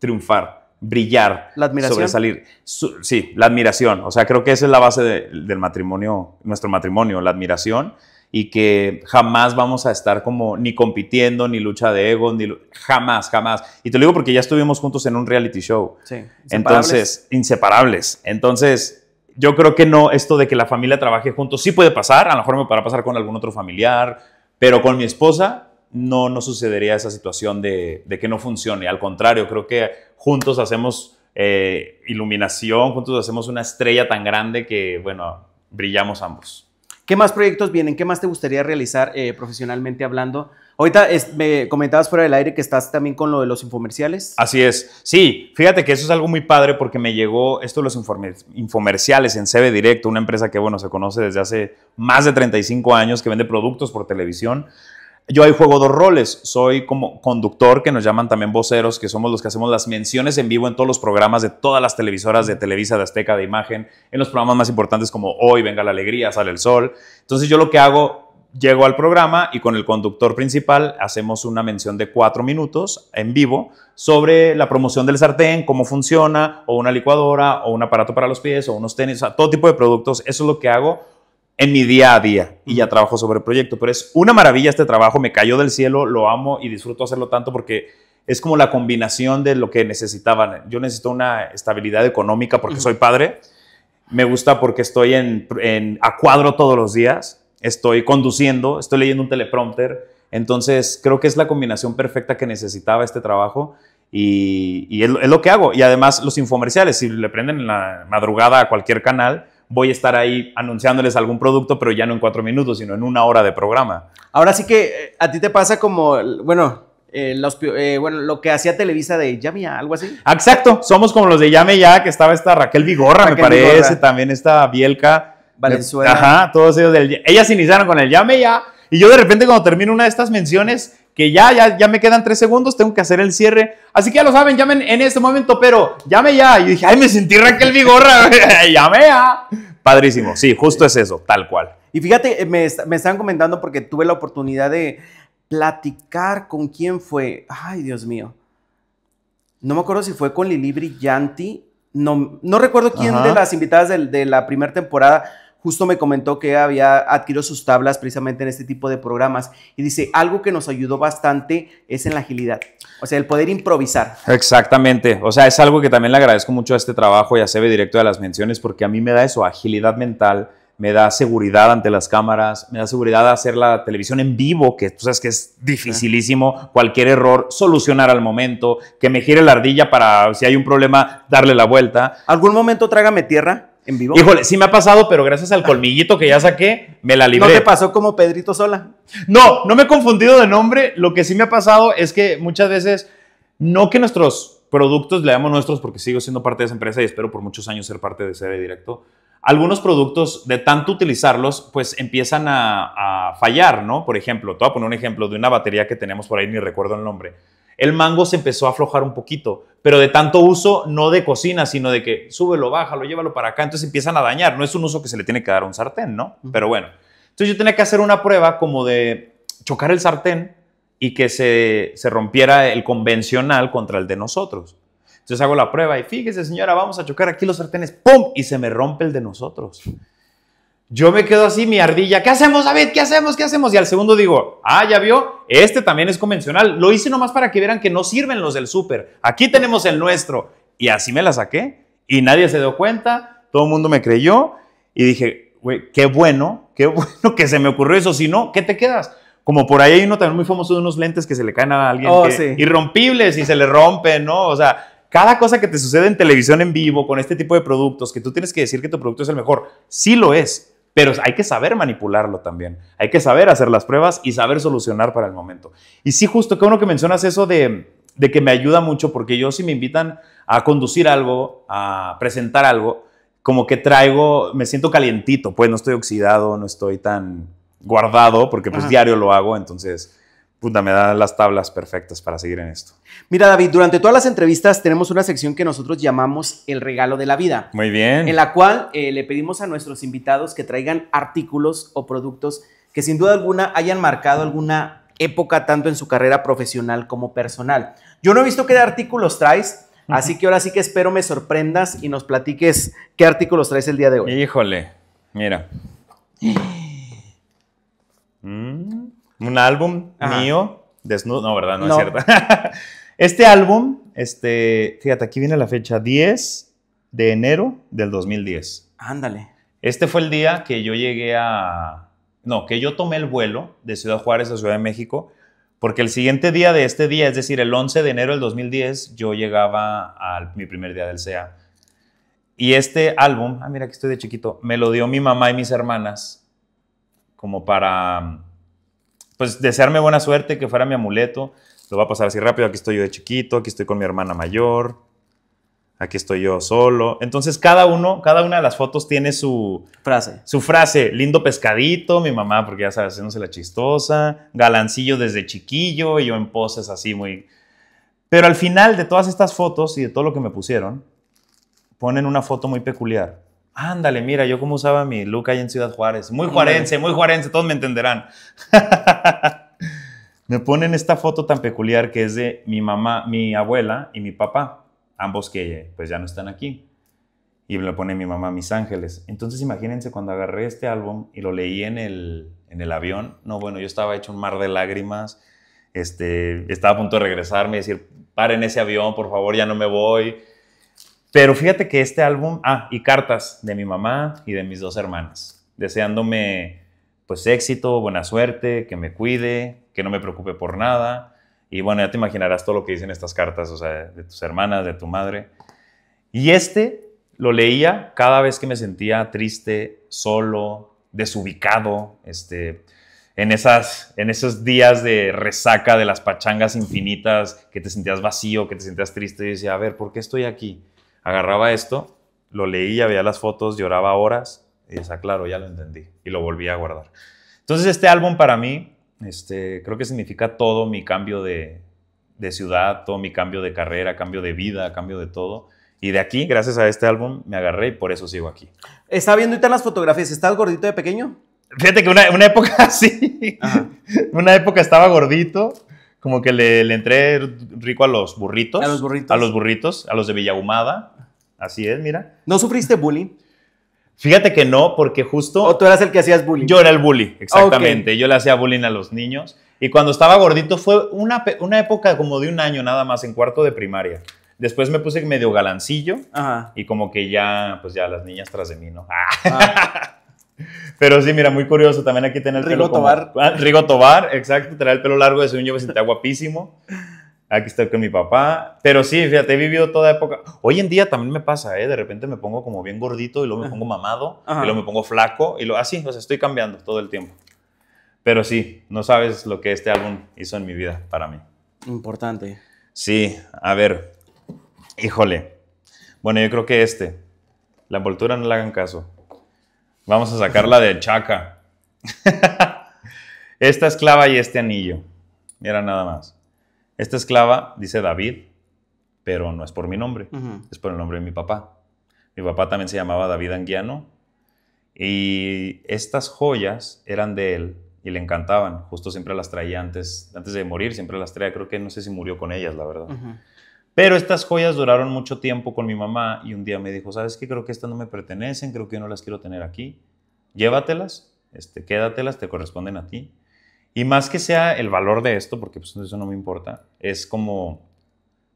triunfar, brillar, la admiración. sobresalir. sí, la admiración. O sea, creo que esa es la base del matrimonio, nuestro matrimonio, la admiración y que jamás vamos a estar como ni compitiendo, ni lucha de ego, ni jamás, jamás. Y te lo digo porque ya estuvimos juntos en un reality show. Sí. Entonces, inseparables. Entonces, yo creo que no, esto de que la familia trabaje juntos sí puede pasar, a lo mejor me podrá pasar con algún otro familiar, pero con mi esposa no, no sucedería esa situación de, que no funcione. Al contrario, creo que juntos hacemos eh, iluminación, juntos hacemos una estrella tan grande que, bueno, brillamos ambos. ¿Qué más proyectos vienen? ¿Qué más te gustaría realizar eh, profesionalmente hablando? Ahorita me comentabas fuera del aire que estás también con lo de los infomerciales. Así es. Sí, fíjate que eso es algo muy padre porque me llegó esto de los infomerciales en CB Directo, una empresa que, bueno, se conoce desde hace más de 35 años, que vende productos por televisión. Yo ahí juego dos roles. Soy como conductor, que nos llaman también voceros, que somos los que hacemos las menciones en vivo en todos los programas de todas las televisoras de Televisa, de Azteca, de Imagen, en los programas más importantes como Hoy, Venga la Alegría, Sale el Sol. Entonces yo lo que hago, llego al programa y con el conductor principal hacemos una mención de cuatro minutos en vivo sobre la promoción del sartén, cómo funciona, o una licuadora, o un aparato para los pies, o unos tenis, o sea, todo tipo de productos. Eso es lo que hago en mi día a día y ya trabajo sobre el proyecto. Pero es una maravilla este trabajo, me cayó del cielo, lo amo y disfruto hacerlo tanto porque es como la combinación de lo que necesitaban. Yo necesito una estabilidad económica porque soy padre. Me gusta porque estoy en, en, a cuadro todos los días. Estoy conduciendo, estoy leyendo un teleprompter. Entonces, creo que es la combinación perfecta que necesitaba este trabajo y, y es, es, lo que hago. Y además, los infomerciales, si le prenden en la madrugada a cualquier canal, voy a estar ahí anunciándoles algún producto, pero ya no en cuatro minutos, sino en una hora de programa. Ahora sí que eh, a ti te pasa como, bueno, eh, los, eh, bueno, lo que hacía Televisa de Llame Ya, algo así. Exacto, somos como los de Llame Ya, que estaba esta Raquel Vigorra, Raquel me parece, Vigorra. también esta Bielka. Valenzuela. Ajá, todos ellos del... Ellas iniciaron con el Llame Ya, y yo de repente cuando termino una de estas menciones, que ya, ya, ya me quedan tres segundos, tengo que hacer el cierre. Así que ya lo saben, llamen en este momento, pero llame ya. Y dije, ay, me sentí Raquel Vigorra, llame ya. Padrísimo, sí, justo es eso, tal cual. Y fíjate, me, me estaban comentando porque tuve la oportunidad de platicar con quién fue. Ay, Dios mío. No me acuerdo si fue con Lili Brillanti. No, no recuerdo quién Ajá. de las invitadas de, de la primera temporada justo me comentó que había adquirido sus tablas precisamente en este tipo de programas y dice, algo que nos ayudó bastante es en la agilidad, o sea, el poder improvisar. Exactamente, o sea, es algo que también le agradezco mucho a este trabajo y a ve directo de las menciones porque a mí me da eso, agilidad mental, me da seguridad ante las cámaras, me da seguridad de hacer la televisión en vivo, que tú sabes que es dificilísimo, cualquier error, solucionar al momento, que me gire la ardilla para, si hay un problema, darle la vuelta. ¿Algún momento trágame tierra? En vivo? Híjole, sí me ha pasado, pero gracias al colmillito que ya saqué, me la libré. ¿No te pasó como Pedrito Sola? No, no me he confundido de nombre. Lo que sí me ha pasado es que muchas veces, no que nuestros productos, le llamo nuestros porque sigo siendo parte de esa empresa y espero por muchos años ser parte de CB Directo, algunos productos, de tanto utilizarlos, pues empiezan a, a, fallar, ¿no? Por ejemplo, te voy a poner un ejemplo de una batería que tenemos por ahí, ni recuerdo el nombre el mango se empezó a aflojar un poquito, pero de tanto uso, no de cocina, sino de que súbelo, bájalo, llévalo para acá, entonces empiezan a dañar. No es un uso que se le tiene que dar a un sartén, ¿no? Uh -huh. Pero bueno, entonces yo tenía que hacer una prueba como de chocar el sartén y que se, se rompiera el convencional contra el de nosotros. Entonces hago la prueba y fíjese, señora, vamos a chocar aquí los sartenes, ¡pum! Y se me rompe el de nosotros. Yo me quedo así, mi ardilla, ¿qué hacemos, David? ¿Qué hacemos? ¿Qué hacemos? Y al segundo digo, ah, ya vio, este también es convencional. Lo hice nomás para que vieran que no sirven los del súper. Aquí tenemos el nuestro. Y así me la saqué. Y nadie se dio cuenta, todo el mundo me creyó. Y dije, güey, qué bueno, qué bueno que se me ocurrió eso. Si no, ¿qué te quedas? Como por ahí hay uno también muy famoso de unos lentes que se le caen a alguien. Oh, que, sí. Irrompibles y se le rompen, ¿no? O sea, cada cosa que te sucede en televisión en vivo con este tipo de productos, que tú tienes que decir que tu producto es el mejor, sí lo es pero hay que saber manipularlo también. Hay que saber hacer las pruebas y saber solucionar para el momento. Y sí, justo que uno que mencionas eso de, de que me ayuda mucho, porque yo si me invitan a conducir algo, a presentar algo, como que traigo, me siento calientito, pues no estoy oxidado, no estoy tan guardado, porque pues Ajá. diario lo hago, entonces puta, me da las tablas perfectas para seguir en esto. Mira, David, durante todas las entrevistas tenemos una sección que nosotros llamamos el regalo de la vida. Muy bien. En la cual eh, le pedimos a nuestros invitados que traigan artículos o productos que sin duda alguna hayan marcado alguna época tanto en su carrera profesional como personal. Yo no he visto qué artículos traes, uh -huh. así que ahora sí que espero me sorprendas y nos platiques qué artículos traes el día de hoy. Híjole, mira. Un álbum Ajá. mío, desnudo, no, ¿verdad? No, no. es cierto. este álbum, este, fíjate, aquí viene la fecha, 10 de enero del 2010. Ándale. Este fue el día que yo llegué a, no, que yo tomé el vuelo de Ciudad Juárez a Ciudad de México, porque el siguiente día de este día, es decir, el 11 de enero del 2010, yo llegaba a mi primer día del CEA. Y este álbum, ah, mira que estoy de chiquito, me lo dio mi mamá y mis hermanas como para pues desearme buena suerte, que fuera mi amuleto. Lo va a pasar así rápido. Aquí estoy yo de chiquito, aquí estoy con mi hermana mayor, aquí estoy yo solo. Entonces cada uno, cada una de las fotos tiene su frase. Su frase, lindo pescadito, mi mamá, porque ya sabes, haciéndose la chistosa, galancillo desde chiquillo y yo en poses así muy... Pero al final de todas estas fotos y de todo lo que me pusieron, ponen una foto muy peculiar. Ándale, mira, yo cómo usaba mi look ahí en Ciudad Juárez. Muy juarense, muy juarense, todos me entenderán. me ponen esta foto tan peculiar que es de mi mamá, mi abuela y mi papá, ambos que pues ya no están aquí. y me lo pone mi mamá Mis Ángeles. Entonces imagínense cuando agarré este álbum y lo leí en el, en el avión, no, bueno, yo estaba hecho un mar de lágrimas, este, estaba a punto de regresarme y decir, paren ese avión, por favor, ya no me voy. Pero fíjate que este álbum, ah, y cartas de mi mamá y de mis dos hermanas, deseándome pues éxito, buena suerte, que me cuide, que no me preocupe por nada. Y bueno, ya te imaginarás todo lo que dicen estas cartas, o sea, de tus hermanas, de tu madre. Y este lo leía cada vez que me sentía triste, solo, desubicado, este, en, esas, en esos días de resaca de las pachangas infinitas, que te sentías vacío, que te sentías triste, y decía, a ver, ¿por qué estoy aquí? Agarraba esto, lo leía, veía las fotos, lloraba horas, y decía, claro, ya lo entendí, y lo volví a guardar. Entonces este álbum para mí, este, creo que significa todo mi cambio de, de ciudad, todo mi cambio de carrera, cambio de vida, cambio de todo. Y de aquí, gracias a este álbum, me agarré y por eso sigo aquí. Estaba viendo ahorita las fotografías. ¿Estás gordito de pequeño? Fíjate que una, una época sí. Una época estaba gordito. Como que le, le, entré rico a los burritos. A los burritos. A los burritos, a los de Villahumada. Así es, mira. ¿No sufriste bullying? Fíjate que no, porque justo. ¿O tú eras el que hacías bullying? Yo era el bully, exactamente. Okay. Yo le hacía bullying a los niños. Y cuando estaba gordito fue una, una época como de un año nada más, en cuarto de primaria. Después me puse medio galancillo Ajá. y como que ya, pues ya las niñas tras de mí, ¿no? Ah. Pero sí, mira, muy curioso también aquí tener el Rigo pelo como- Tobar. Ah, Rigo Tobar, exacto, tener el pelo largo de según yo me sentía guapísimo. Aquí estoy con mi papá. Pero sí, fíjate, he vivido toda época. Hoy en día también me pasa, ¿eh? De repente me pongo como bien gordito y luego me pongo mamado Ajá. y luego me pongo flaco y lo así, o sea, estoy cambiando todo el tiempo. Pero sí, no sabes lo que este álbum hizo en mi vida para mí. Importante. Sí, a ver. Híjole. Bueno, yo creo que este. La envoltura no le hagan caso. Vamos a sacarla de chaca. Esta esclava y este anillo. Mira nada más. Esta esclava dice David, pero no es por mi nombre, es por el nombre de mi papá. Mi papá también se llamaba David Anguiano. Y estas joyas eran de él y le encantaban. Justo siempre las traía antes, antes de morir, siempre las traía. Creo que no sé si murió con ellas, la verdad. Pero estas joyas duraron mucho tiempo con mi mamá y un día me dijo, ¿sabes qué? Creo que estas no me pertenecen, creo que yo no las quiero tener aquí. Llévatelas, este, quédatelas, te corresponden a ti. Y más que sea el valor de esto, porque pues eso no me importa, es como,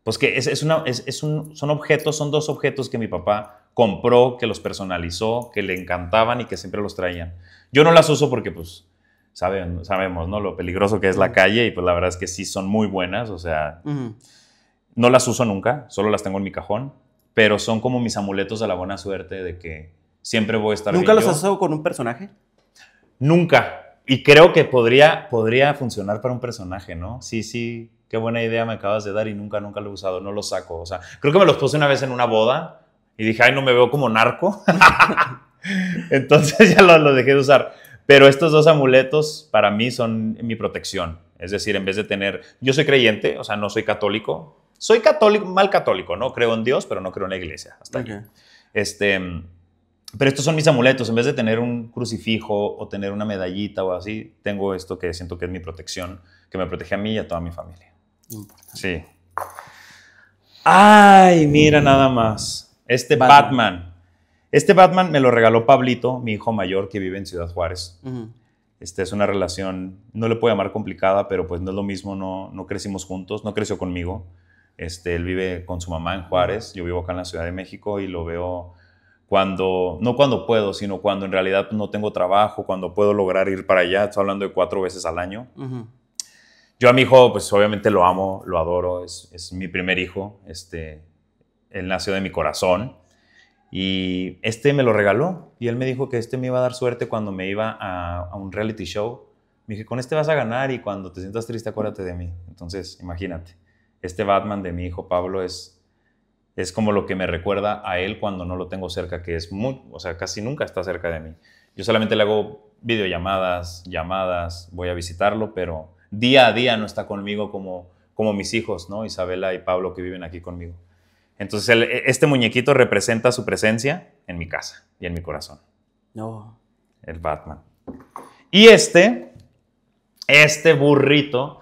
pues que es, es una, es, es un, son objetos, son dos objetos que mi papá compró, que los personalizó, que le encantaban y que siempre los traían. Yo no las uso porque pues saben, sabemos, ¿no? Lo peligroso que es la calle y pues la verdad es que sí son muy buenas, o sea. No las uso nunca, solo las tengo en mi cajón, pero son como mis amuletos de la buena suerte de que siempre voy a estar ¿Nunca bien los yo. has usado con un personaje? Nunca. Y creo que podría, podría funcionar para un personaje, ¿no? Sí, sí, qué buena idea me acabas de dar y nunca, nunca lo he usado, no los saco. O sea, creo que me los puse una vez en una boda y dije, ay, no me veo como narco. Entonces ya lo, lo dejé de usar. Pero estos dos amuletos para mí son mi protección. Es decir, en vez de tener, yo soy creyente, o sea, no soy católico. Soy católico, mal católico, ¿no? Creo en Dios, pero no creo en la iglesia. Hasta ahí. Ok. Este, pero estos son mis amuletos. En vez de tener un crucifijo o tener una medallita o así, tengo esto que siento que es mi protección, que me protege a mí y a toda mi familia. Importante. Sí. Ay, mira nada más. Este Batman. Batman. Este Batman me lo regaló Pablito, mi hijo mayor que vive en Ciudad Juárez. Ujú. Este es una relación, no le puedo llamar complicada, pero pues no es lo mismo, no, no crecimos juntos, no creció conmigo. Este, él vive con su mamá en Juárez, yo vivo acá en la Ciudad de México y lo veo cuando, no cuando puedo, sino cuando en realidad no tengo trabajo, cuando puedo lograr ir para allá, estoy hablando de cuatro veces al año. Yo a mi hijo, pues obviamente lo amo, lo adoro, es, es mi primer hijo, este, él nació de mi corazón y este me lo regaló y él me dijo que este me iba a dar suerte cuando me iba a, a un reality show. Me dije, con este vas a ganar y cuando te sientas triste acuérdate de mí. Entonces, imagínate, este Batman de mi hijo Pablo es, es como lo que me recuerda a él cuando no lo tengo cerca, que es muy, o sea, casi nunca está cerca de mí. Yo solamente le hago videollamadas, llamadas, voy a visitarlo, pero día a día no está conmigo como, como mis hijos, ¿no? Isabela y Pablo que viven aquí conmigo. Entonces, el- este muñequito representa su presencia en mi casa y en mi corazón, No. el Batman. Y este, este burrito,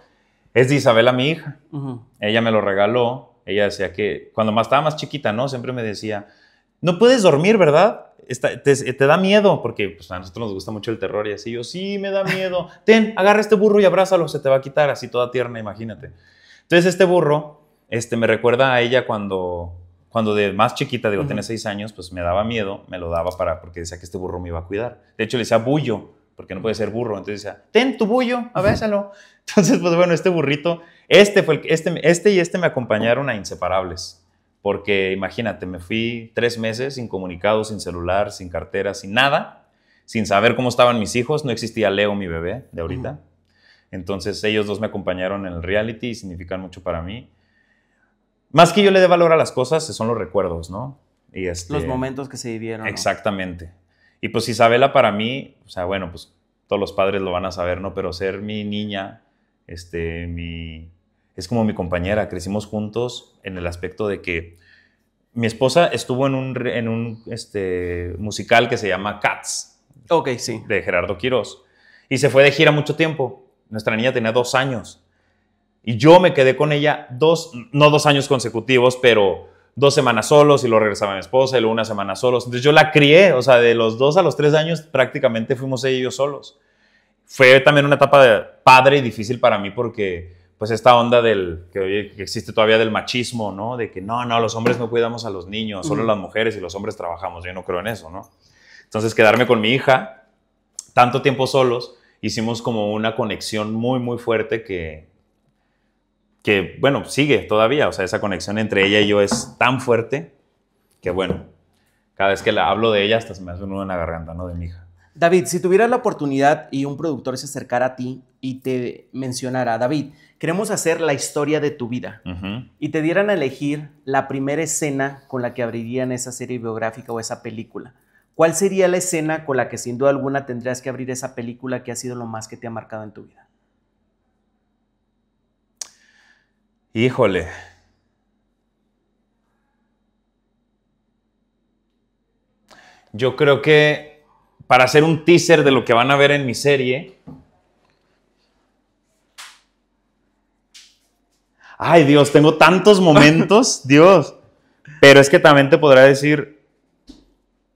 es de Isabela, mi hija. Ella me lo regaló. Ella decía que cuando más estaba más chiquita, ¿no? Siempre me decía, no puedes dormir, ¿verdad? Está- te, te da miedo, porque pues, a nosotros nos gusta mucho el terror y así. Yo, sí, me da miedo. Ten, agarra este burro y abrázalo, se te va a quitar, así toda tierna, imagínate. Entonces este burro este, me recuerda a ella cuando, cuando de más chiquita, digo, Ujú. tenía seis años, pues me daba miedo, me lo daba para, porque decía que este burro me iba a cuidar. De hecho, le decía bullo, porque no puede ser burro. Entonces decía, ten tu bullo, abrázalo. Entonces, pues bueno, este burrito, este, fue el, este, este y este me acompañaron a Inseparables. Porque imagínate, me fui tres meses incomunicado, sin celular, sin cartera, sin nada, sin saber cómo estaban mis hijos. No existía Leo, mi bebé, de ahorita. Entonces ellos dos me acompañaron en el reality y significan mucho para mí. Más que yo le dé valor a las cosas, son los recuerdos, ¿no? Y este, Los momentos que se vivieron. ¿no? Y pues Isabela para mí, o sea, bueno, pues todos los padres lo van a saber, ¿no? Pero ser mi niña, este, mi, es como mi compañera, crecimos juntos en el aspecto de que mi esposa estuvo en un, en un este, musical que se llama Cats, Ok, sí. de Gerardo Quirós, y se fue de gira mucho tiempo. Nuestra niña tenía dos años. Y yo me quedé con ella dos, no dos años consecutivos, pero dos semanas solos y luego regresaba mi esposa y luego una semana solos. Entonces yo la crié, o sea, de los dos a los tres años prácticamente fuimos ella y yo solos. Fue también una etapa de padre y difícil para mí porque pues esta onda del que, existe todavía del machismo, ¿no? De que no, no, los hombres no cuidamos a los niños, solo las mujeres y los hombres trabajamos. Yo no creo en eso, ¿no? Entonces quedarme con mi hija tanto tiempo solos, hicimos como una conexión muy, muy fuerte que, que, bueno, sigue todavía. O sea, esa conexión entre ella y yo es tan fuerte que, bueno, cada vez que la hablo de ella hasta se me hace un nudo en la garganta, ¿no? De mi hija. David, si tuvieras la oportunidad y un productor se acercara a ti y te mencionara, David, queremos hacer la historia de tu vida y te dieran a elegir la primera escena con la que abrirían esa serie biográfica o esa película, ¿cuál sería la escena con la que sin duda alguna tendrías que abrir esa película que ha sido lo más que te ha marcado en tu vida? Híjole. Yo creo que para hacer un teaser de lo que van a ver en mi serie. Ay, Dios, tengo tantos momentos, Dios. Pero es que también te podrá decir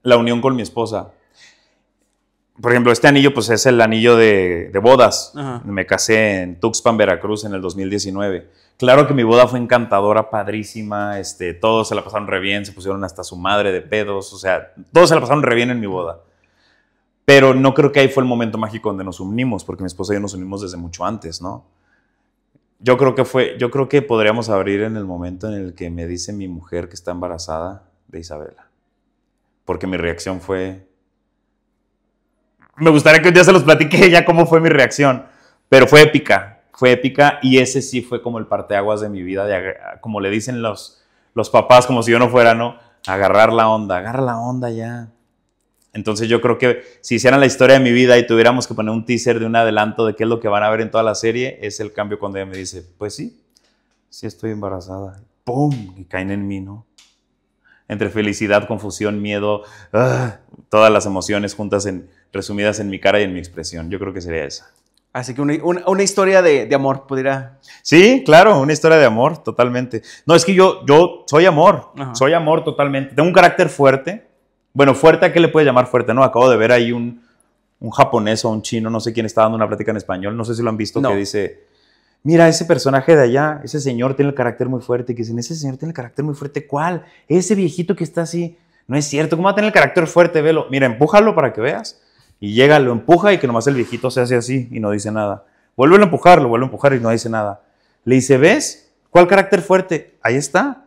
la unión con mi esposa. Por ejemplo, este anillo, pues es el anillo de, de bodas. Ajá. Me casé en Tuxpan, Veracruz, en el 2019. Claro que mi boda fue encantadora, padrísima. Este, todos se la pasaron re bien, se pusieron hasta su madre de pedos. O sea, todos se la pasaron re bien en mi boda. Pero no creo que ahí fue el momento mágico donde nos unimos, porque mi esposa y yo nos unimos desde mucho antes, ¿no? Yo creo que fue, yo creo que podríamos abrir en el momento en el que me dice mi mujer que está embarazada de Isabela. Porque mi reacción fue. Me gustaría que un día se los platique ya cómo fue mi reacción. Pero fue épica. Fue épica y ese sí fue como el parteaguas de mi vida. de como le dicen los, los papás, como si yo no fuera, ¿no? Agarrar la onda. Agarra la onda ya. Entonces yo creo que si hicieran la historia de mi vida y tuviéramos que poner un teaser de un adelanto de qué es lo que van a ver en toda la serie, es el cambio cuando ella me dice, pues sí, sí estoy embarazada. ¡Pum! Y caen en mí, ¿no? Entre felicidad, confusión, miedo, ah, todas las emociones juntas, en, resumidas en mi cara y en mi expresión. Yo creo que sería esa. Así que una, una- una historia de, de amor pudiera... Sí, claro, una historia de amor, totalmente. No, es que yo, yo soy amor, Ajá. soy amor totalmente. Tengo un carácter fuerte. Bueno, fuerte, ¿a qué le puedes llamar fuerte? No, acabo de ver ahí un, un japonés o un chino, no sé quién está dando una plática en español, no sé si lo han visto, No. que dice, mira, ese personaje de allá, ese señor tiene el carácter muy fuerte, y que dicen, ese señor tiene el carácter muy fuerte, ¿cuál? Ese viejito que está así, no es cierto, ¿cómo va a tener el carácter fuerte? Velo, mira, empújalo para que veas. Y llega, lo empuja y que nomás el viejito se hace así y no dice nada. Vuelve a empujarlo, vuelve a empujar y no dice nada. Le dice, ¿ves? ¿Cuál carácter fuerte? Ahí está.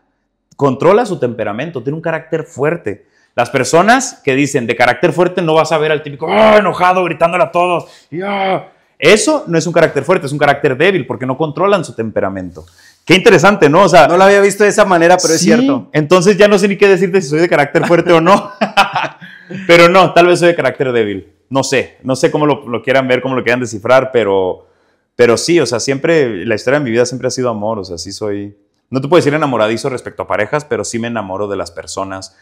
Controla su temperamento, tiene un carácter fuerte. Las personas que dicen de carácter fuerte no vas a ver al típico "Ah, enojado gritándole a todos. y, "Ah". Eso no es un carácter fuerte, es un carácter débil porque no controlan su temperamento. Qué interesante, ¿no? O sea, No lo había visto de esa manera, pero es cierto. Entonces ya no sé ni qué decirte si soy de carácter fuerte o no. pero no, tal vez soy de carácter débil. No sé, no sé cómo lo, quieran ver, cómo lo quieran descifrar, pero, pero sí, o sea, siempre, la historia de mi vida siempre ha sido amor, o sea, sí soy, no te puedo decir enamoradizo respecto a parejas, pero sí me enamoro de las personas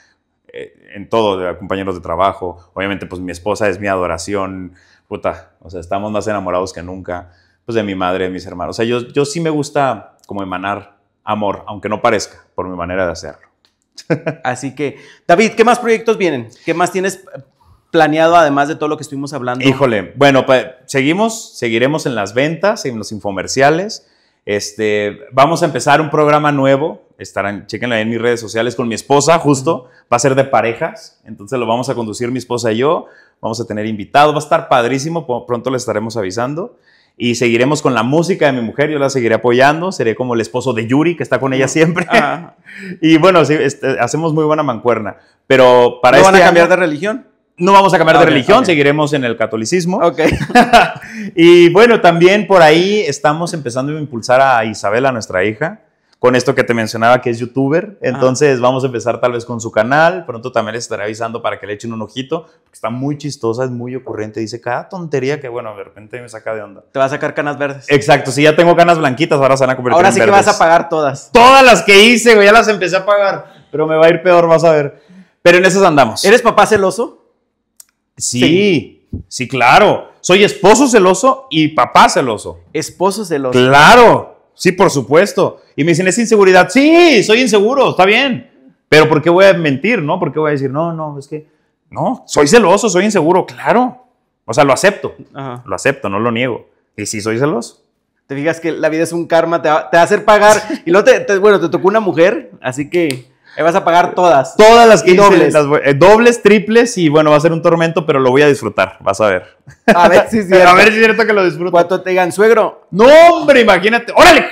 eh, en todo, de compañeros de trabajo. Obviamente, pues mi esposa es mi adoración, puta, o sea, estamos más enamorados que nunca, pues de mi madre, de mis hermanos. O sea, yo, yo sí me gusta como emanar amor, aunque no parezca, por mi manera de hacerlo. Así que, David, ¿qué más proyectos vienen? ¿Qué más tienes planeado además de todo lo que estuvimos hablando? Híjole, bueno, pues seguimos, seguiremos en las ventas, en los infomerciales. Este, vamos a empezar un programa nuevo, estarán, chequenlo ahí en mis redes sociales con mi esposa, justo, va a ser de parejas, entonces lo vamos a conducir mi esposa y yo, vamos a tener invitados, va a estar padrísimo, pronto les estaremos avisando. Y seguiremos con la música de mi mujer, yo la seguiré apoyando, seré como el esposo de Yuri, que está con ella siempre. y bueno, sí, este, hacemos muy buena mancuerna. Pero para ¿No este van a cambiar año- de religión? No vamos a cambiar de religión, seguiremos en el catolicismo. Ok. y bueno, también por ahí estamos empezando a impulsar a Isabela, nuestra hija, con esto que te mencionaba que es youtuber. Entonces vamos a empezar tal vez con su canal. Pronto también les estaré avisando para que le echen un ojito, porque está muy chistosa, es muy ocurrente, dice cada tontería que bueno, de repente me saca de onda. Te va a sacar canas verdes. Exacto, si ya tengo canas blanquitas, ahora se van a convertir Ahora en sí que vas a pagar todas. Todas las que hice, güey, ya las empecé a pagar, pero me va a ir peor, vas a ver. Pero en esas andamos. ¿Eres papá celoso? Sí, sí, claro. Soy esposo celoso y papá celoso. Esposo celoso. Claro, sí, por supuesto. Y me dicen, ¿es inseguridad? Sí, soy inseguro, está bien. Pero ¿por qué voy a mentir, no? ¿Por qué voy a decir, no, no, es que, no, soy celoso, soy inseguro, claro. O sea, lo acepto, Ajá. lo acepto, no lo niego. Y sí, soy celoso. Te fijas que la vida es un karma, te va, te va a hacer pagar. Y luego, te, te- bueno, te tocó una mujer, así que vas a pagar todas. Todas las que dobles. las eh, dobles, triples y bueno, va a ser un tormento, pero lo voy a disfrutar, vas a ver. A ver si es Pero cierto. a ver si es cierto que lo disfruto. Cuando te digan, suegro, No, hombre, imagínate. ¡Órale!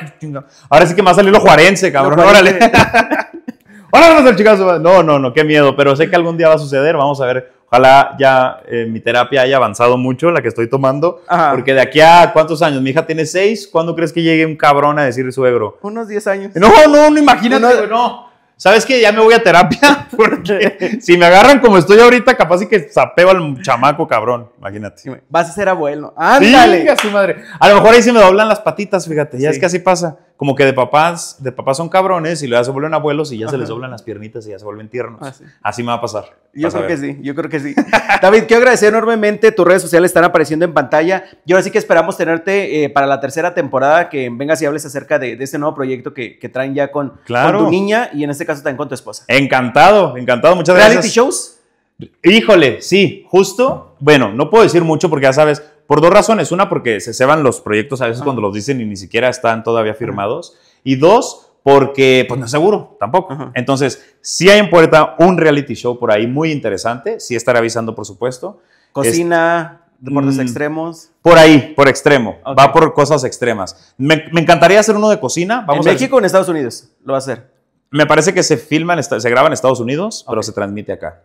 Ahora sí que me va a salir lo juarense, cabrón. Lo Órale. juarense. Órale, el chicazo. No, no, no, qué miedo. Pero sé que algún día va a suceder. Vamos a ver. Ojalá ya eh, mi terapia haya avanzado mucho, la que estoy tomando. Ajá. Porque de aquí a cuántos años? Mi hija tiene seis. ¿Cuándo crees que llegue un cabrón a decir suegro? unos 10 años. No, no, no, imagínate, Uno- no. ¿Sabes qué? Ya me voy a terapia. Porque si me agarran como estoy ahorita, capaz y que sapeo al chamaco, cabrón. Imagínate. Vas a ser abuelo. Ándale. Venga, su madre. A lo mejor ahí se me doblan las patitas, fíjate. Ya Sí. es que así pasa. Como que de papás, de papás son cabrones y luego ya se vuelven abuelos y ya se les doblan las piernitas y ya se vuelven tiernos. Ah, sí. Así me va a pasar. Yo Vas creo que sí, yo creo que sí. David, quiero agradecer enormemente. Tus redes sociales están apareciendo en pantalla. Y ahora sí que esperamos tenerte eh, para la tercera temporada, que vengas y hables acerca de, de este nuevo proyecto que, que traen ya con, Claro. con tu niña y en este caso también con tu esposa. Encantado, encantado. Muchas ¿Reality gracias. shows? Híjole, sí, justo. Bueno, no puedo decir mucho porque ya sabes, por dos razones. Una, porque se ceban los proyectos a veces Ajá. cuando los dicen y ni siquiera están todavía firmados. Y dos, porque pues no es seguro tampoco. Ajá. Entonces, sí hay en puerta un reality show por ahí muy interesante. Sí estaré avisando, por supuesto. Cocina, deportes Mm, extremos. Por ahí, por extremo. Va por cosas extremas. Me, me encantaría hacer uno de cocina. Vamos ¿En a México o en Estados Unidos? Lo va a hacer. Me parece que se filma, en se graba en Estados Unidos, pero se transmite acá.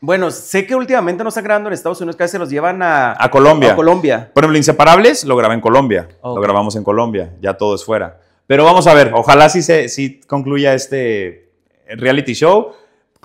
Bueno, sé que últimamente no están grabando en Estados Unidos, casi se los llevan a, A Colombia. a Colombia. Por ejemplo, Inseparables lo grabé en Colombia. Lo grabamos en Colombia. Ya todo es fuera. Pero vamos a ver. Ojalá sí, se, sí concluya este reality show.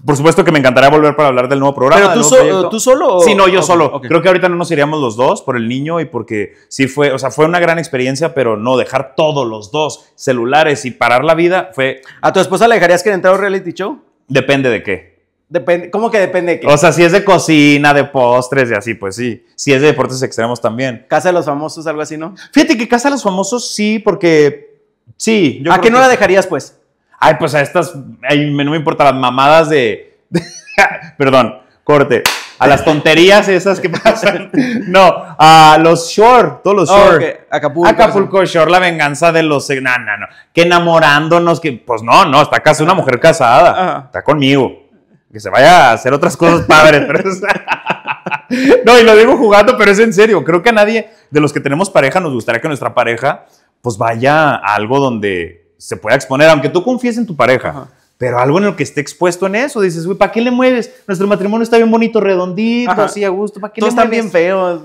Por supuesto que me encantaría volver para hablar del nuevo programa. Pero tú, so- solo. o- Sí, no, yo solo. Creo que ahorita no nos iríamos los dos por el niño y porque sí fue, o sea, fue una gran experiencia, pero no dejar todos los dos celulares y parar la vida fue, ¿A tu esposa le dejarías que entrara a un reality show? depende de qué. Depende, ¿Cómo que depende de qué? O sea, si es de cocina, de postres y así, pues sí. Si es de deportes extremos también. Casa de los famosos, algo así, ¿no? Fíjate que Casa de los Famosos sí, porque sí. yo ¿A qué no que la dejarías, pues? Ay, pues a estas, ay, no me importa, las mamadas de, perdón, corte, a las tonterías esas que pasan. No, a los short, todos los Oh, short. Acapulco. Acapulco Shore, la venganza de los... No, no, no. Que enamorándonos, que... Pues no, no, está casi una mujer casada. Ajá. Está conmigo. Que se vaya a hacer otras cosas padres. pero es- no, y lo digo jugando, pero es en serio. Creo que a nadie de los que tenemos pareja nos gustaría que nuestra pareja pues vaya a algo donde se pueda exponer, aunque tú confíes en tu pareja. Ajá. Pero algo en el que esté expuesto en eso, dices, güey, ¿para qué le mueves? Nuestro matrimonio está bien bonito, redondito, Ajá. así a gusto, ¿para qué Todos le están mueves? bien feos.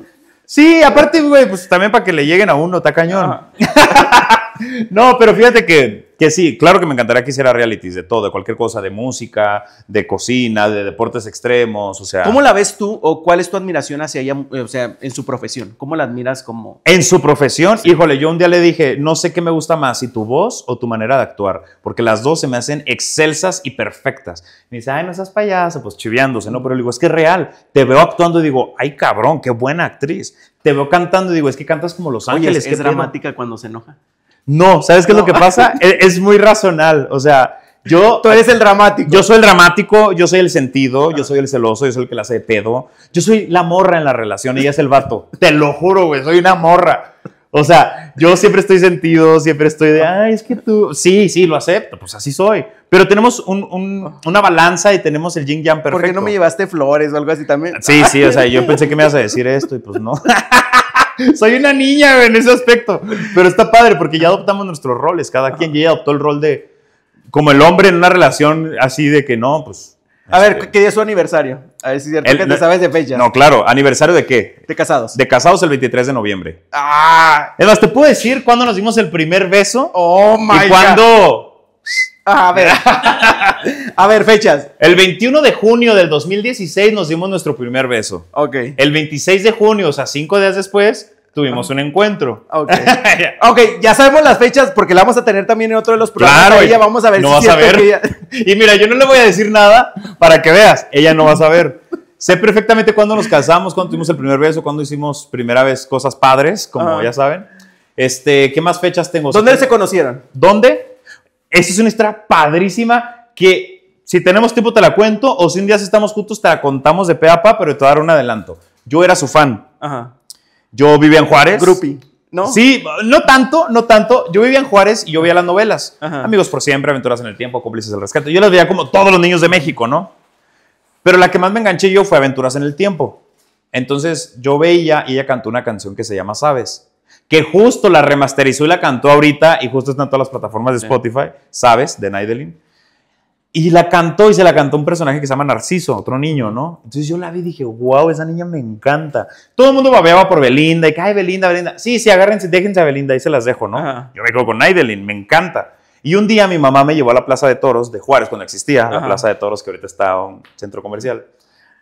Sí, aparte, güey, pues también para que le lleguen a uno, está cañón. No, pero fíjate que, que sí, claro que me encantaría que hiciera realities de todo, de cualquier cosa, de música, de cocina, de deportes extremos, o sea. ¿Cómo la ves tú o cuál es tu admiración hacia ella, eh, o sea, en su profesión? ¿Cómo la admiras como...? En su profesión, híjole, yo un día le dije, no sé qué me gusta más, si tu voz o tu manera de actuar, porque las dos se me hacen excelsas y perfectas. Me dice, ay, no seas payaso, pues chiviándose, ¿no? Pero le digo, es que es real. Te veo actuando y digo, ay, cabrón, qué buena actriz. Te veo cantando y digo, es que cantas como Los Oye, Ángeles. es, ¿qué es pedo?". dramática cuando se enoja. No, ¿sabes qué es lo que pasa? es, es muy racional. O sea, Yo, Tú eres el dramático. yo soy el dramático, yo soy el sentido, yo soy el celoso, yo soy el que la hace de pedo. Yo soy la morra en la relación, ella es el vato. Te lo juro, güey, soy una morra. O sea, yo siempre estoy sentido, siempre estoy de, ay, es que tú. Sí, sí, lo acepto, pues así soy. Pero tenemos un- un- una balanza y tenemos el yin yang perfecto. ¿Por qué no me llevaste flores o algo así también? Sí, sí, o sea, yo pensé que me ibas a decir esto y pues no. Soy una niña güey, en ese aspecto. Pero está padre porque ya adoptamos nuestros roles. Cada quien ya adoptó el rol de. Como el hombre en una relación así de que no, pues. A ver, este, ¿qué día es su aniversario? A ver si es cierto El- que te no- sabes de fecha. No, claro. ¿Aniversario de qué? De casados. De casados el 23 de noviembre. Ah, Es más, ¿te puedo decir cuándo nos dimos el primer beso? oh my y God. cuándo. Ah, a ver. a ver, fechas. El 21 de junio del 2016 nos dimos nuestro primer beso. Ok. El 26 de junio, o sea, cinco días después, tuvimos un encuentro. Ok. Ok, ya sabemos las fechas porque la vamos a tener también en otro de los programas. Claro, ella vamos a ver no si vas a ver. ella- Y mira, yo no le voy a decir nada para que veas, ella no va a saber. Sé perfectamente cuándo nos casamos, cuándo tuvimos el primer beso, cuándo hicimos primera vez cosas padres, como Ajá. ya saben. Este, ¿qué más fechas tengo? ¿Dónde se conocieron? ¿Dónde? Esa es una historia padrísima que si tenemos tiempo te la cuento o si un día estamos juntos te la contamos de pe a pa, pero te voy a dar un adelanto. Yo era su fan. Ajá. Yo vivía en Juárez. Groupie, ¿no? Sí, no tanto, no tanto. Yo vivía en Juárez y yo veía las novelas. Ajá. Amigos por siempre, Aventuras en el Tiempo, Cómplices del Rescate. Yo las veía como todos los niños de México, ¿no? Pero la que más me enganché yo fue Aventuras en el Tiempo. Entonces yo veía y ella cantó una canción que se llama Sabes. Que justo la remasterizó y la cantó ahorita y justo está en todas las plataformas de. Spotify. Sabes, de Naidelin. Y la cantó y se la cantó un personaje que se llama Narciso, otro niño, ¿no? Entonces yo la vi y dije, wow, esa niña me encanta. Todo el mundo babeaba por Belinda y que, ay, Belinda, Belinda. Sí, sí, agárrense, déjense a Belinda, ahí se las dejo, ¿no? Ajá. Yo me quedo con Naidelin, me encanta. Y un día mi mamá me llevó a la Plaza de Toros de Juárez, cuando existía la. Plaza de Toros, que ahorita está un centro comercial.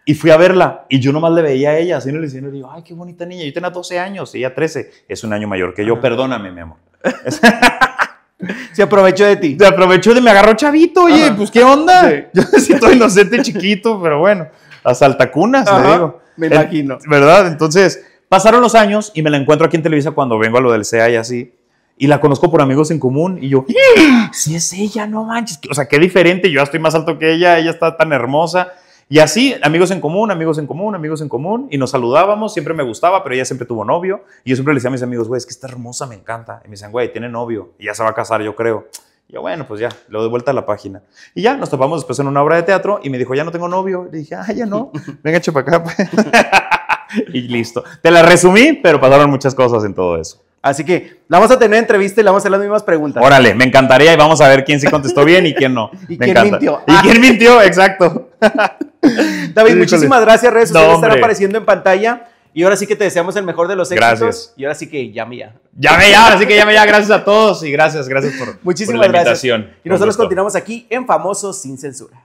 Y fui a verla y yo nomás le veía a ella, así el escenario, y digo, ay, qué bonita niña. Yo tenía 12 años y ella 13. Es un año mayor que yo, Ajá. perdóname, mi amor. Se aprovechó de ti. Se aprovechó de me agarró chavito, oye, Ajá. pues qué onda. Sí. Yo sí estoy inocente chiquito, pero bueno, a saltacunas, le Ajá, digo. me imagino. ¿Verdad? Entonces, pasaron los años y me la encuentro aquí en Televisa cuando vengo a lo del CEA y así. Y la conozco por amigos en común y yo, ¡Ah! sí es ella, no manches. O sea, qué diferente, yo ya estoy más alto que ella, ella está tan hermosa. Y así, amigos en común, amigos en común, amigos en común. Y nos saludábamos, siempre me gustaba, pero ella siempre tuvo novio. Y yo siempre le decía a mis amigos, güey, es que está hermosa, me encanta. Y me decían, güey, tiene novio. Y ya se va a casar, yo creo. Y yo, bueno, pues ya, lo de vuelta a la página. Y ya, nos topamos después en una obra de teatro y me dijo, ya no tengo novio. Le dije, ah, ya no. Venga, para acá. pues". y listo. Te la resumí, pero pasaron muchas cosas en todo eso. Así que la vamos a tener entrevista y le vamos a hacer las mismas preguntas. Órale, me encantaría y vamos a ver quién sí contestó bien y quién no. ¿Y Me quién encanta. mintió? ¿Y quién mintió? Exacto. David, muchísimas gracias. Redes No, sociales están hombre. apareciendo en pantalla. Y ahora sí que te deseamos el mejor de los éxitos. Gracias. Y ahora sí que llame ya. Llame ya, así que llame ya. Gracias a todos y gracias, gracias por, Muchísimas por la gracias. invitación. Y nosotros continuamos aquí en Famosos sin Censura.